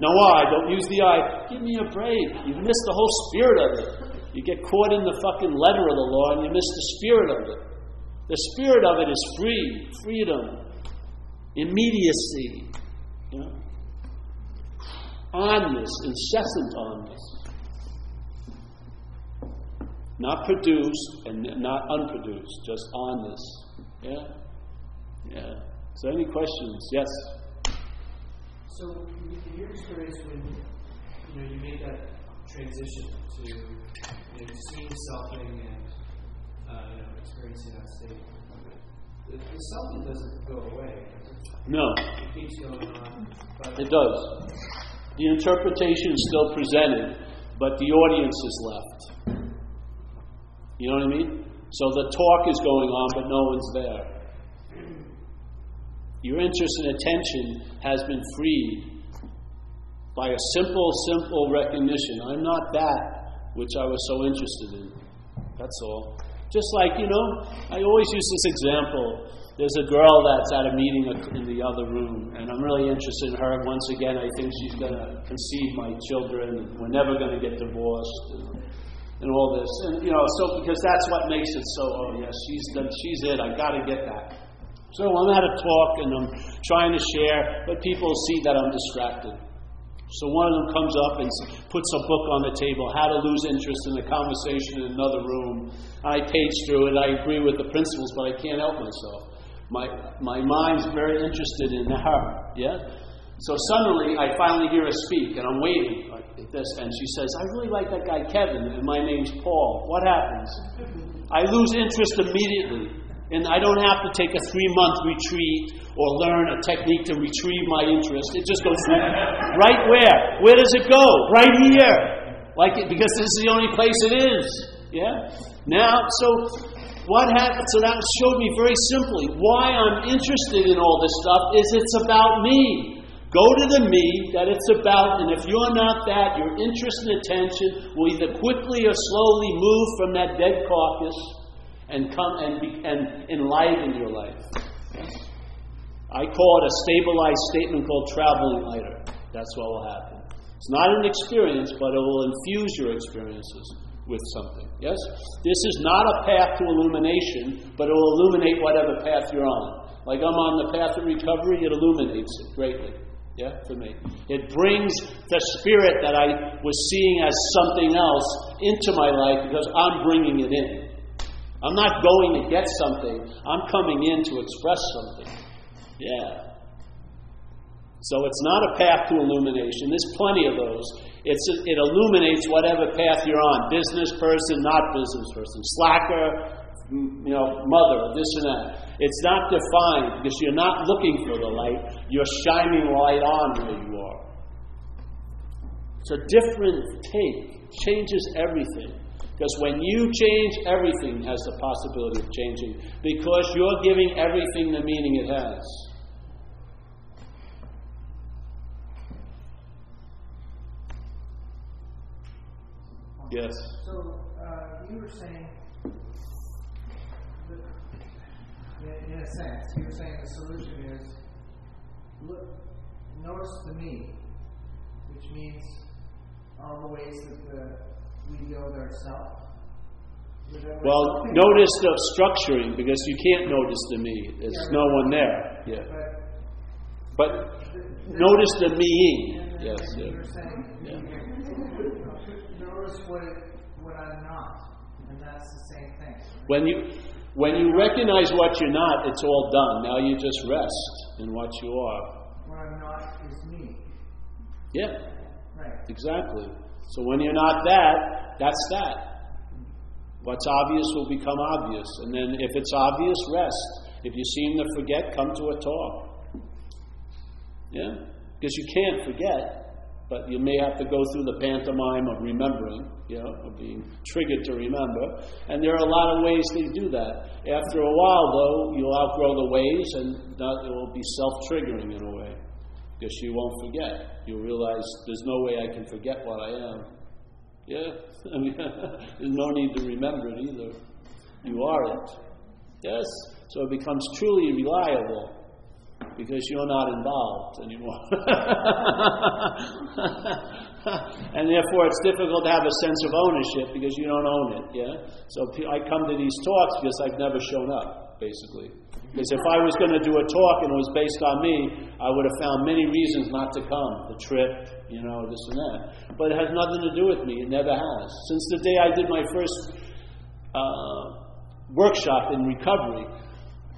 No I, don't use the I. Give me a break. You miss the whole spirit of it. You get caught in the fucking letter of the law and you miss the spirit of it. The spirit of it is free, freedom, immediacy, you know? onness, incessant onness. Not produced and not unproduced, just on this. Yeah? Yeah. So, any questions? Yes? So, your experience, when you know you made that transition to you know, seeing selfing and uh, you know, experiencing that state, the, the selfing doesn't go away. No. It does. The interpretation is still presented, but the audience is left. You know what I mean? So the talk is going on, but no one's there. Your interest and attention has been freed by a simple, simple recognition. I'm not that which I was so interested in. That's all. Just like, you know, I always use this example. There's a girl that's at a meeting in the other room, and I'm really interested in her. Once again, I think she's going to conceive my children, we're never going to get divorced, and, and all this. And, you know, so because that's what makes it so, oh, yes, she's, the, she's it. i got to get that. So I'm at a talk, and I'm trying to share, but people see that I'm distracted. So one of them comes up and puts a book on the table, How to Lose Interest in a Conversation in Another Room. I page through it. I agree with the principles, but I can't help myself. My, my mind's very interested in her. Yeah? So suddenly, I finally hear her speak, and I'm waiting like this, and she says, I really like that guy Kevin, and my name's Paul. What happens? I lose interest immediately. And I don't have to take a three month retreat or learn a technique to retrieve my interest. It just goes right where? Where does it go? Right here. Like it, because this is the only place it is. Yeah? Now, so what happened? So that showed me very simply why I'm interested in all this stuff is it's about me. Go to the me that it's about, and if you're not that, your interest and attention will either quickly or slowly move from that dead carcass and come and, be, and enliven your life. I call it a stabilized statement called traveling lighter. That's what will happen. It's not an experience, but it will infuse your experiences with something. Yes? This is not a path to illumination, but it will illuminate whatever path you're on. Like I'm on the path of recovery, it illuminates it greatly. Yeah, for me. It brings the spirit that I was seeing as something else into my life because I'm bringing it in. I'm not going to get something, I'm coming in to express something. Yeah. So it's not a path to illumination. There's plenty of those. It's, it illuminates whatever path you're on business person, not business person, slacker, you know, mother, this and that. It's not defined because you're not looking for the light, you're shining light on where you are. It's a different take, changes everything. Because when you change, everything has the possibility of changing. Because you're giving everything the meaning it has. Yes. So uh, you were saying, that, in, a sense, you were saying the solution is look, notice the me, which means all the ways that the we build ourselves? Well, notice the structuring because you can't notice the me. There's yeah, no one there. Yeah. But, but notice the me. Yes. Yeah. yeah. Notice what, what I'm not, and that's the same thing. When you when you recognize what you're not, it's all done. Now you just rest in what you are. What I'm not is me. Yeah. Right. Exactly. So when you're not that, that's that. What's obvious will become obvious. And then if it's obvious, rest. If you seem to forget, come to a talk. Yeah? Because you can't forget, but you may have to go through the pantomime of remembering, you know, of being triggered to remember. And there are a lot of ways to do that. After a while, though, you'll outgrow the ways and it will be self triggering in a way because you won't forget. You'll realize there's no way I can forget what I am. Yeah? I mean, there's no need to remember it either. You are it. Yes? So it becomes truly reliable because you're not involved anymore. and therefore, it's difficult to have a sense of ownership because you don't own it. Yeah. So I come to these talks because I've never shown up, basically. Because if I was going to do a talk and it was based on me, I would have found many reasons not to come. The trip, you know, this and that. But it has nothing to do with me. It never has. Since the day I did my first uh, workshop in recovery,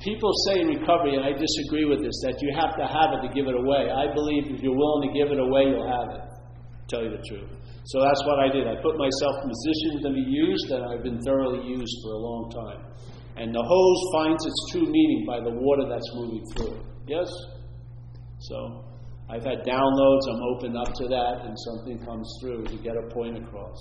people say in recovery, and I disagree with this, that you have to have it to give it away. I believe if you're willing to give it away, you'll have it. Tell you the truth. So that's what I did. I put myself in to be used, and I've been thoroughly used for a long time. And the hose finds its true meaning by the water that's moving through it. Yes? So I've had downloads, I'm open up to that, and something comes through to get a point across.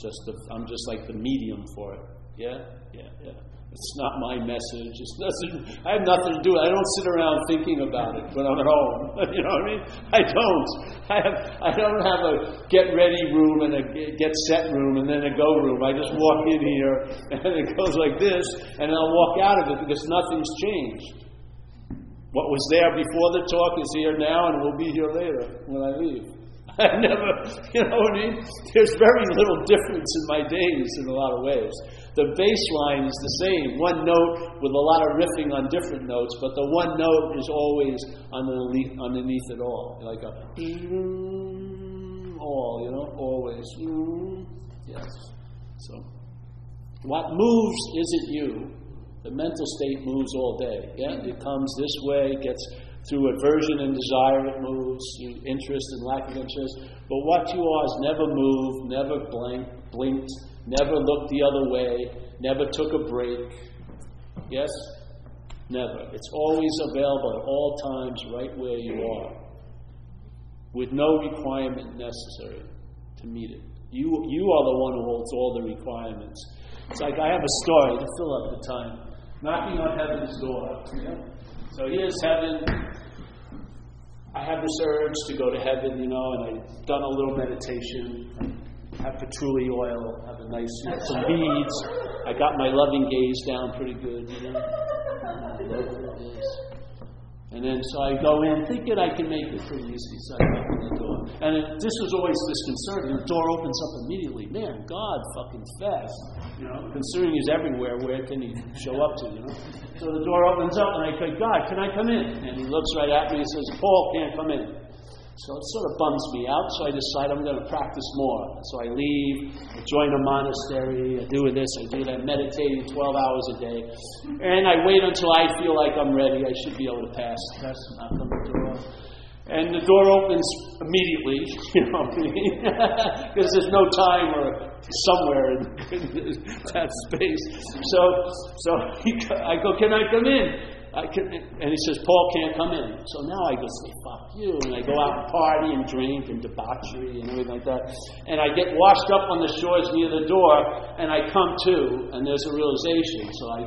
Just the, I'm just like the medium for it. Yeah? Yeah, yeah. It's not my message. It's nothing. I have nothing to do. with it. I don't sit around thinking about it when I'm at home. You know what I mean? I don't. I have. I don't have a get ready room and a get set room and then a go room. I just walk in here and it goes like this, and I'll walk out of it because nothing's changed. What was there before the talk is here now and will be here later when I leave. I never, you know what I mean? There's very little difference in my days in a lot of ways. The baseline is the same, one note with a lot of riffing on different notes, but the one note is always underneath, underneath it all, like a all, you know, always. Yes. So, what moves isn't you. The mental state moves all day. Yeah, it comes this way, gets through aversion and desire, it moves, interest and lack of interest. But what you are is never moved, never blinked, never looked the other way, never took a break. Yes? Never. It's always available at all times, right where you are, with no requirement necessary to meet it. You, you are the one who holds all the requirements. It's like I have a story to fill up the time. Knocking on heaven's door. Yeah? So here's heaven. I have this urge to go to heaven, you know, and I've done a little meditation. Have patchouli oil, have a nice, you know, some beads. I got my loving gaze down pretty good, you know. And then so I go in thinking I can make it pretty easy. So I open the door. And it, this was always disconcerting. The door opens up immediately. Man, God fucking fast. You know, considering he's everywhere, where can he show up to, you know? So the door opens up and I say, God, can I come in? And he looks right at me and says, Paul can't come in. So it sort of bums me out, so I decide I'm going to practice more. So I leave, I join a monastery, I do this, I do that, meditating 12 hours a day. And I wait until I feel like I'm ready. I should be able to pass, pass knock on the door. And the door opens immediately, you know what I mean? Because there's no time or somewhere in that space. So, so I go, Can I come in? Can, and he says, Paul can't come in. So now I go say, fuck you. And I go out and party and drink and debauchery and everything like that. And I get washed up on the shores near the door and I come to and there's a realization. So I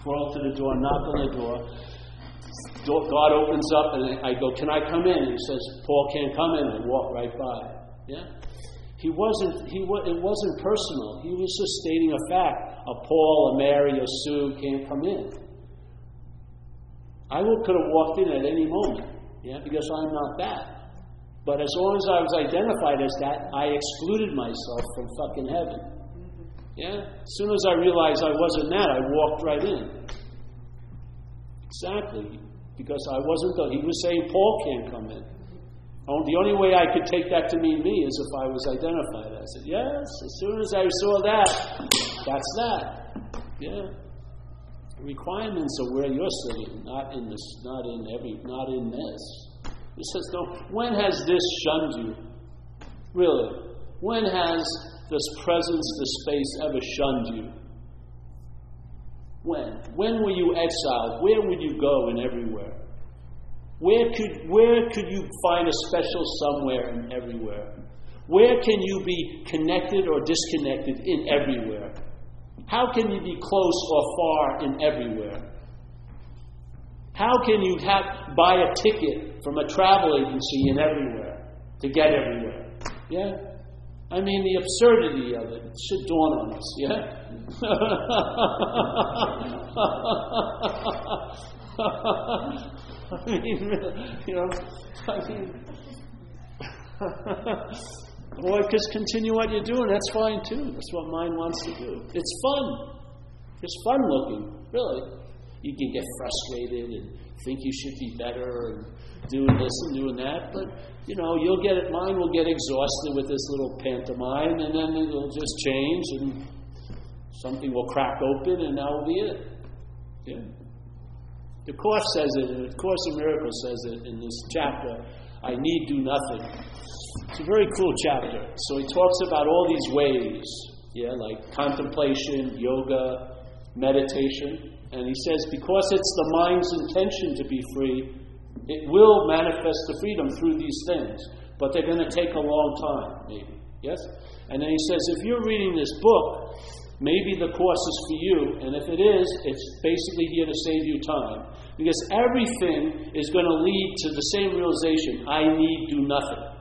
crawl to the door, knock on the door. God opens up and I go, Can I come in? And he says, Paul can't come in. I walk right by. Yeah? He wasn't, he, it wasn't personal. He was just stating a fact. A Paul, a Mary, a Sue can't come in. I could have walked in at any moment, yeah, because I'm not that. But as long as I was identified as that, I excluded myself from fucking heaven. Yeah? As soon as I realized I wasn't that, I walked right in. Exactly. Because I wasn't the, he was saying Paul can't come in. Oh, the only way I could take that to mean me is if I was identified I said, Yes, as soon as I saw that, that's that. Yeah requirements are where you're sitting, not in this, not in every, not in this. He says, no. When has this shunned you? Really? When has this presence, this space ever shunned you? When? When were you exiled? Where would you go and everywhere? Where could, where could you find a special somewhere and everywhere? Where can you be connected or disconnected in everywhere? How can you be close or far in everywhere? How can you have, buy a ticket from a travel agency in everywhere to get everywhere? Yeah? I mean, the absurdity of it should dawn on us, yeah? I mean, you know, I mean, or just continue what you're doing. That's fine too. That's what mine wants to do. It's fun. It's fun looking, really. You can get frustrated and think you should be better and doing this and doing that, but you know, you'll get it. Mine will get exhausted with this little pantomime, and then it'll just change, and something will crack open, and that will be it. Yeah. The Course says it, and the Course in Miracles says it in this chapter. I need do nothing. It's a very cool chapter. So he talks about all these ways, yeah, like contemplation, yoga, meditation. And he says, because it's the mind's intention to be free, it will manifest the freedom through these things. But they're going to take a long time, maybe. Yes? And then he says, if you're reading this book, Maybe the course is for you, and if it is, it's basically here to save you time. Because everything is going to lead to the same realization I need do nothing.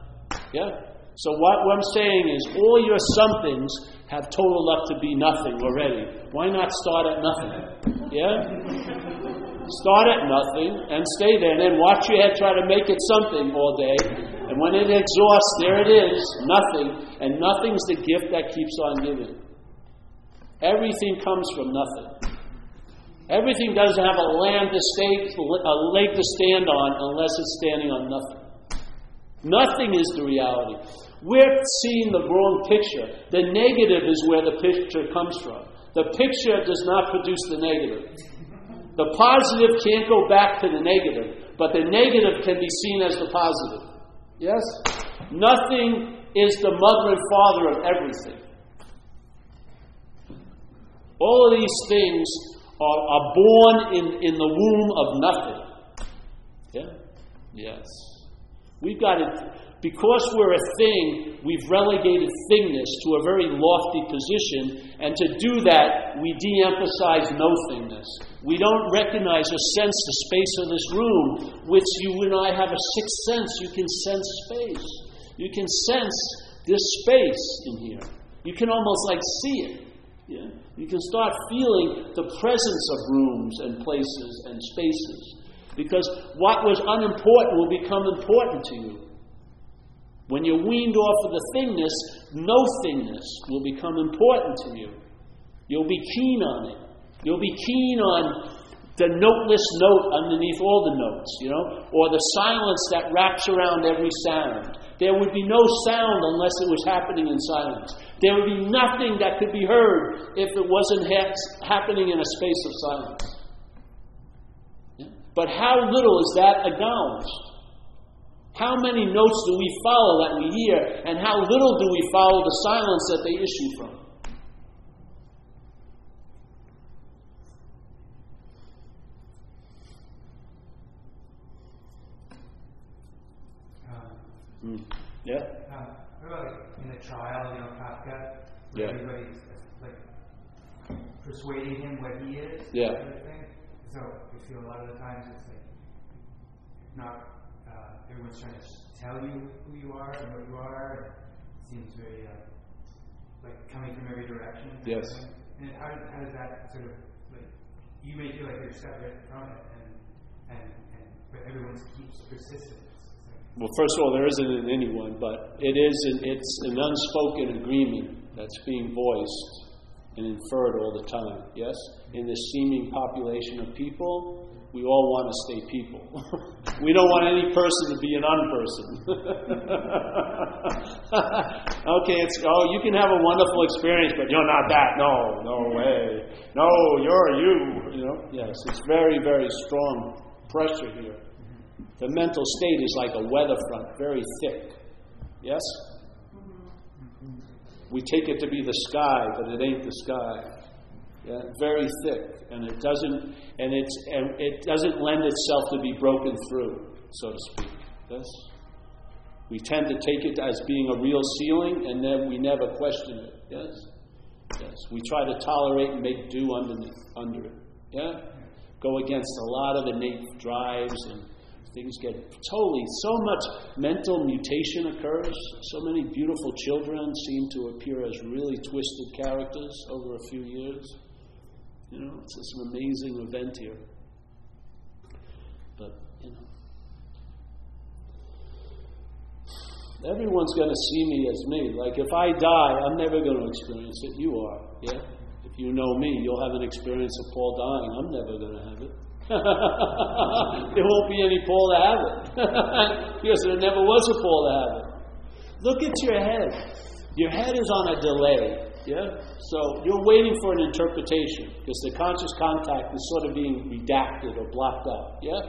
Yeah? So, what, I'm saying is, all your somethings have totaled up to be nothing already. Why not start at nothing? Yeah? Start at nothing and stay there, and then watch your head try to make it something all day. And when it exhausts, there it is, nothing. And nothing's the gift that keeps on giving. Everything comes from nothing. Everything doesn't have a land to stay, a leg to stand on unless it's standing on nothing. Nothing is the reality. We're seeing the wrong picture. The negative is where the picture comes from. The picture does not produce the negative. The positive can't go back to the negative, but the negative can be seen as the positive. Yes? Nothing is the mother and father of everything. All of these things are, are born in, in the womb of nothing. Yeah? Yes. We've got it. Because we're a thing, we've relegated thingness to a very lofty position, and to do that, we de emphasize no thingness. We don't recognize or sense the space of this room, which you and I have a sixth sense. You can sense space. You can sense this space in here. You can almost like see it. Yeah? You can start feeling the presence of rooms and places and spaces. Because what was unimportant will become important to you. When you're weaned off of the thingness, no thingness will become important to you. You'll be keen on it. You'll be keen on the noteless note underneath all the notes, you know, or the silence that wraps around every sound. There would be no sound unless it was happening in silence. There would be nothing that could be heard if it wasn't ha- happening in a space of silence. But how little is that acknowledged? How many notes do we follow that we hear, and how little do we follow the silence that they issue from? Um, Mm. Yeah? um, what about like in the trial, you know, Kafka? Yeah. Everybody's like persuading him what he is. Yeah. Sort of thing. So I feel a lot of the times it's like not uh, everyone's trying to tell you who you are and what you are. It seems very uh, like coming from every direction. Yes. And how, how does that sort of like you may feel like you're separate from it, and and, and but everyone keeps persistent. Well, first of all, there isn't in anyone, but it is an, it's an unspoken agreement that's being voiced and inferred all the time. Yes, in this seeming population of people, we all want to stay people. we don't want any person to be an unperson. okay, it's oh, you can have a wonderful experience, but you're not that. No, no way. No, you're you. You know. Yes, it's very, very strong pressure here. The mental state is like a weather front, very thick. Yes? We take it to be the sky, but it ain't the sky. Yeah, very thick, and it doesn't, and it's, and it doesn't lend itself to be broken through, so to speak. Yes. We tend to take it as being a real ceiling, and then we never question it. Yes. Yes. We try to tolerate and make do underneath, under it. Yeah. Go against a lot of innate drives and things get totally so much mental mutation occurs so many beautiful children seem to appear as really twisted characters over a few years you know it's just an amazing event here but you know everyone's going to see me as me like if i die i'm never going to experience it you are yeah if you know me you'll have an experience of paul dying i'm never going to have it there won't be any Paul to have it. because there never was a Paul to have it. Look at your head. Your head is on a delay. Yeah? So you're waiting for an interpretation because the conscious contact is sort of being redacted or blocked out. Yeah?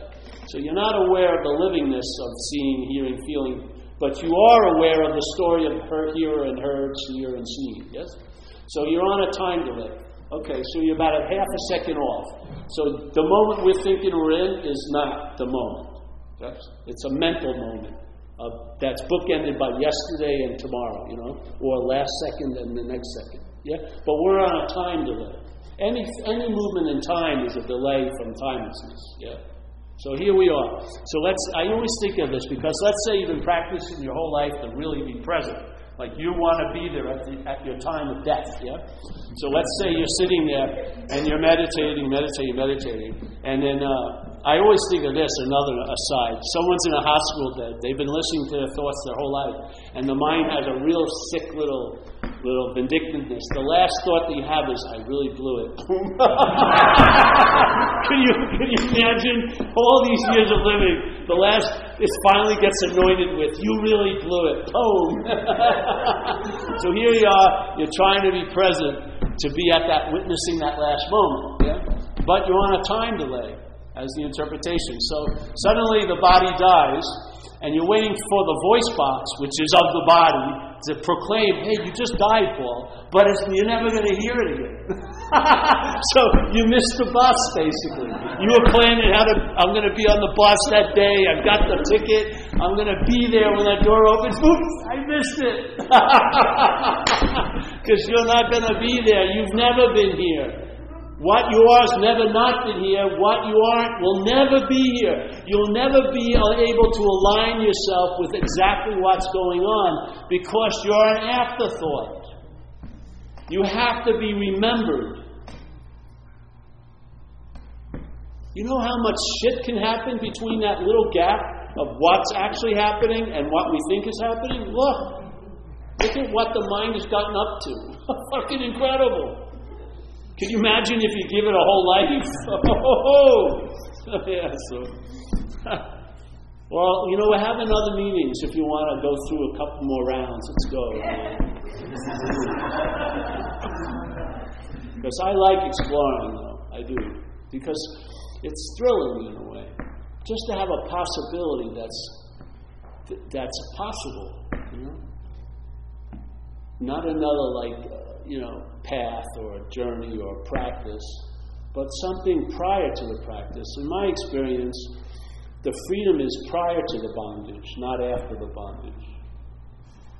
So you're not aware of the livingness of seeing, hearing, feeling, but you are aware of the story of her, hearer and heard, seer and seen. Yes? So you're on a time delay. Okay, so you're about a half a second off. So the moment we're thinking we're in is not the moment. Yes? It's a mental moment uh, that's bookended by yesterday and tomorrow, you know, or last second and the next second. Yeah? But we're on a time delay. Any, any movement in time is a delay from timelessness. Yeah? So here we are. So let's, I always think of this because let's say you've been practicing your whole life to really be present. Like you want to be there at, the, at your time of death, yeah? So let's say you're sitting there and you're meditating, meditating, meditating. And then uh, I always think of this, another aside. Someone's in a hospital bed. They've been listening to their thoughts their whole life. And the mind has a real sick little little vindictiveness. The last thought that you have is, I really blew it. can, you, can you imagine all these years of living? The last, it finally gets anointed with, you really blew it. Boom. so here you are, you're trying to be present to be at that, witnessing that last moment. Yeah? But you're on a time delay as the interpretation. So suddenly the body dies, and you're waiting for the voice box, which is of the body, to proclaim, hey, you just died, Paul, but you're never going to hear it again. so you missed the bus, basically. You were planning how to, I'm going to be on the bus that day, I've got the ticket, I'm going to be there when that door opens. Oops, I missed it. Because you're not going to be there. You've never been here. What you are has never not been here. What you aren't will never be here. You'll never be able to align yourself with exactly what's going on because you're an afterthought. You have to be remembered. You know how much shit can happen between that little gap of what's actually happening and what we think is happening? Look. Look at what the mind has gotten up to. Fucking incredible. Can you imagine if you give it a whole life? Oh, yeah, so. well, you know, we're having other meetings if you want to go through a couple more rounds. Let's go. Because I like exploring, though. I do. Because it's thrilling in a way. Just to have a possibility that's, that's possible, you know? Not another, like, you know, path or a journey or practice, but something prior to the practice. In my experience, the freedom is prior to the bondage, not after the bondage.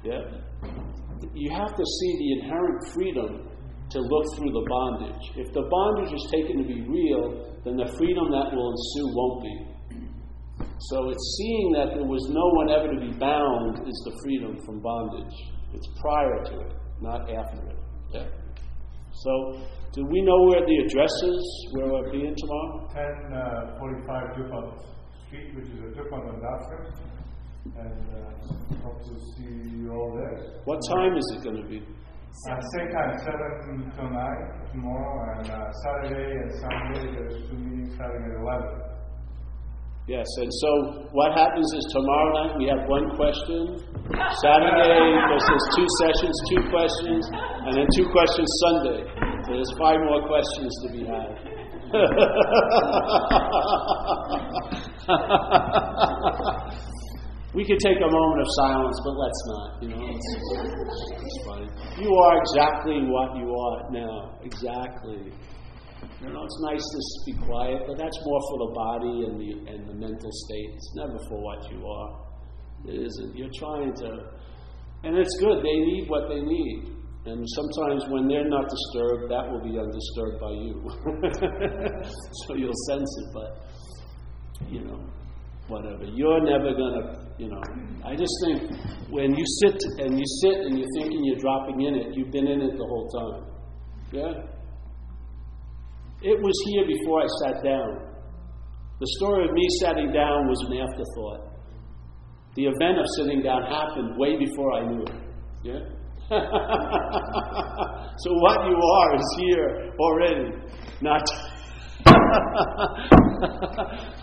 Yeah? You have to see the inherent freedom to look through the bondage. If the bondage is taken to be real, then the freedom that will ensue won't be. So it's seeing that there was no one ever to be bound is the freedom from bondage. It's prior to it, not after it. Yeah? So, do we know where the address is, where we're being tomorrow? 1045 Dupont Street, which is a Dupont on Dovercourt. And uh, hope to see you all there. What time is it going to be? Uh, same time, 7 to 9 tomorrow, and uh, Saturday and Sunday there's two meetings starting at 11. Yes, and so what happens is tomorrow night we have one question. Saturday, because there's two sessions, two questions, and then two questions Sunday. So there's five more questions to be had. we could take a moment of silence, but let's not. You know, it's, it's funny. You are exactly what you are now. Exactly. You know, it's nice to be quiet, but that's more for the body and the and the mental state. It's never for what you are. It isn't. You're trying to, and it's good. They need what they need, and sometimes when they're not disturbed, that will be undisturbed by you. so you'll sense it, but you know, whatever. You're never gonna, you know. I just think when you sit and you sit and you're thinking you're dropping in it, you've been in it the whole time. Yeah. It was here before I sat down. The story of me sitting down was an afterthought. The event of sitting down happened way before I knew it. Yeah? so what you are is here already. Not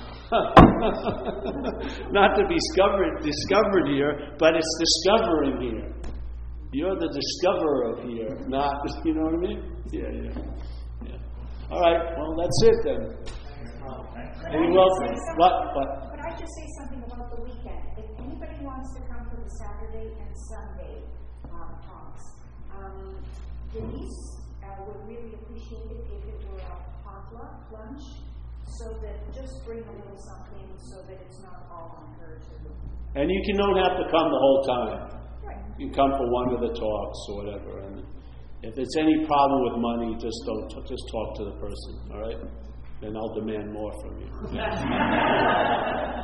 not to be discovered, discovered here, but it's discovering here. You're the discoverer of here, not, you know what I mean? Yeah, yeah. All right, well, that's it then. Any well, what, what? Could I just say something about the weekend? If anybody wants to come for the Saturday and Sunday um, talks, um, Denise uh, would really appreciate it if it were a potluck lunch, so that just bring a little something so that it's not all on her to. And you can, don't have to come the whole time. Right. You can come for one of the talks or whatever. And If it's any problem with money, just don't, just talk to the person, all right? Then I'll demand more from you.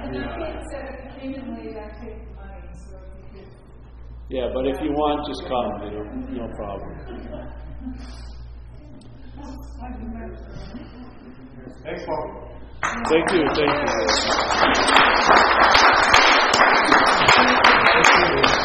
And the kid said if you came in late, I'd take the money, so if you could. Yeah, but if you want, just come, you know, no problem. I'd remember. Thanks, Paul. Thank you, thank you. Thanks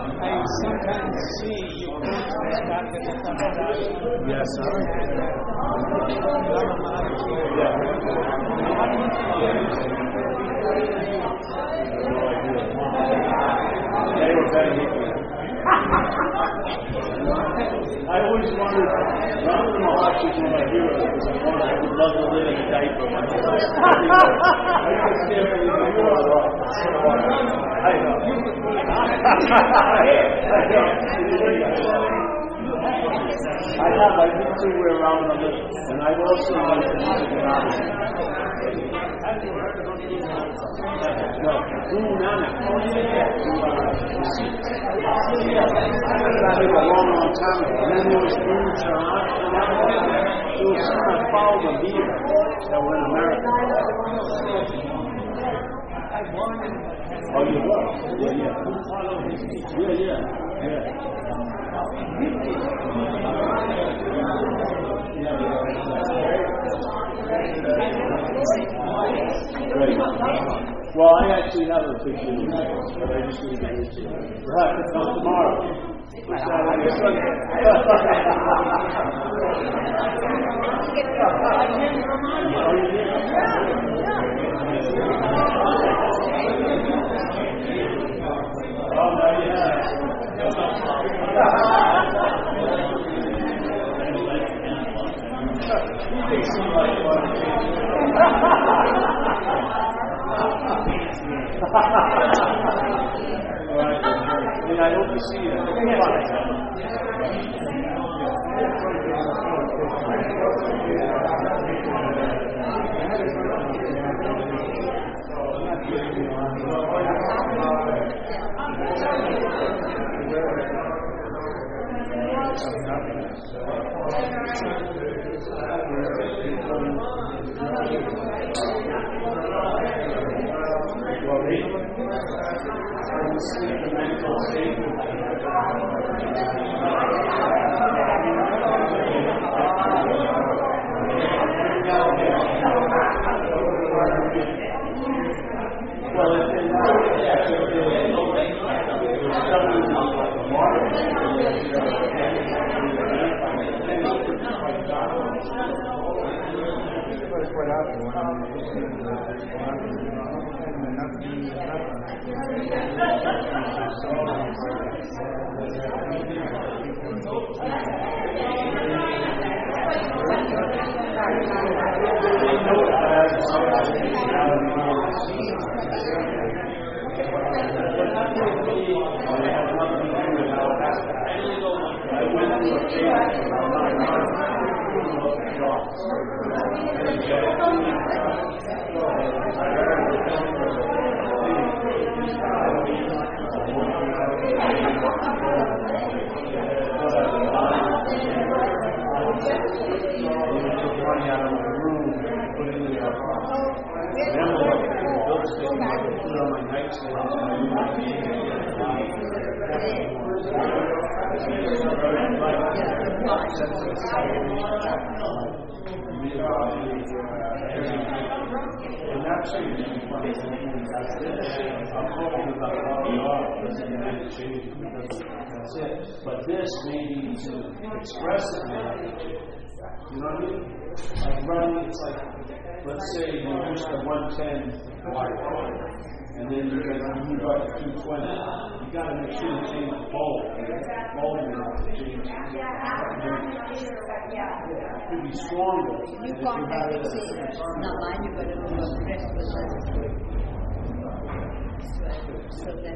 I sometimes see you back at the Yes, sir. They were I always wondered, Ramana Maharshi is one of my heroes because I wanted, I would love to live in a diaper. I used to stare at you, you are right. I know. I have, I need to wear around a little, and I've also liked the and arts. No, was a long, long time ago. And then there was Guru Charan. There was some that followed the leader that were in America. Oh, you were? Yeah, yeah. Yeah, yeah, yeah. Great. Well, I actually have a big meeting, but I just need to reach you. We'll have to come tomorrow. Saturday or Sunday. Oh, you hope to see you. Well, they, mental state. Well, if it, yeah, so if it, someone, running out of my room, put it in the an envelope, and a bill statement, I could put it on my nightstand, and I knew my name. And that's it. I'm talking about how we are, doesn't mean to change, that's it. But this may be to express it. You know what I mean? Like running, it's like, let's say you push the one ten wide, and then you got, you got two twenty. You gotta make sure you change the pole Could be stronger. You contacted sailors. Now mind you, but it was rest was so, so that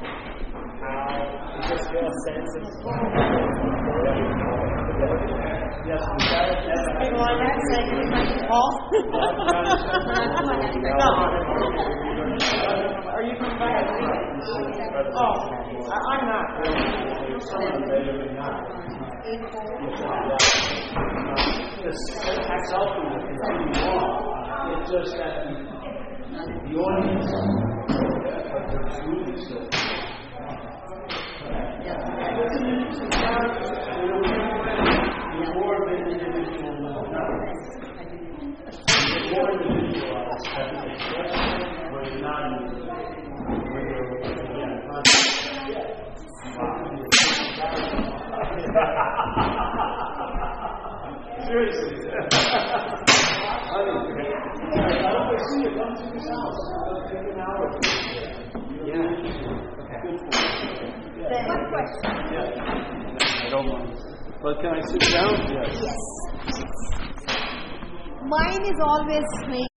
how you. Are you coming? Oh, I, I'm not. It's just that the, the audience are excluded, so. Seriously. I don't see you, come to this house, it'll take an hour. Yeah. One question. Yeah. I don't mind. But can I sit down? Yes. Mine is always make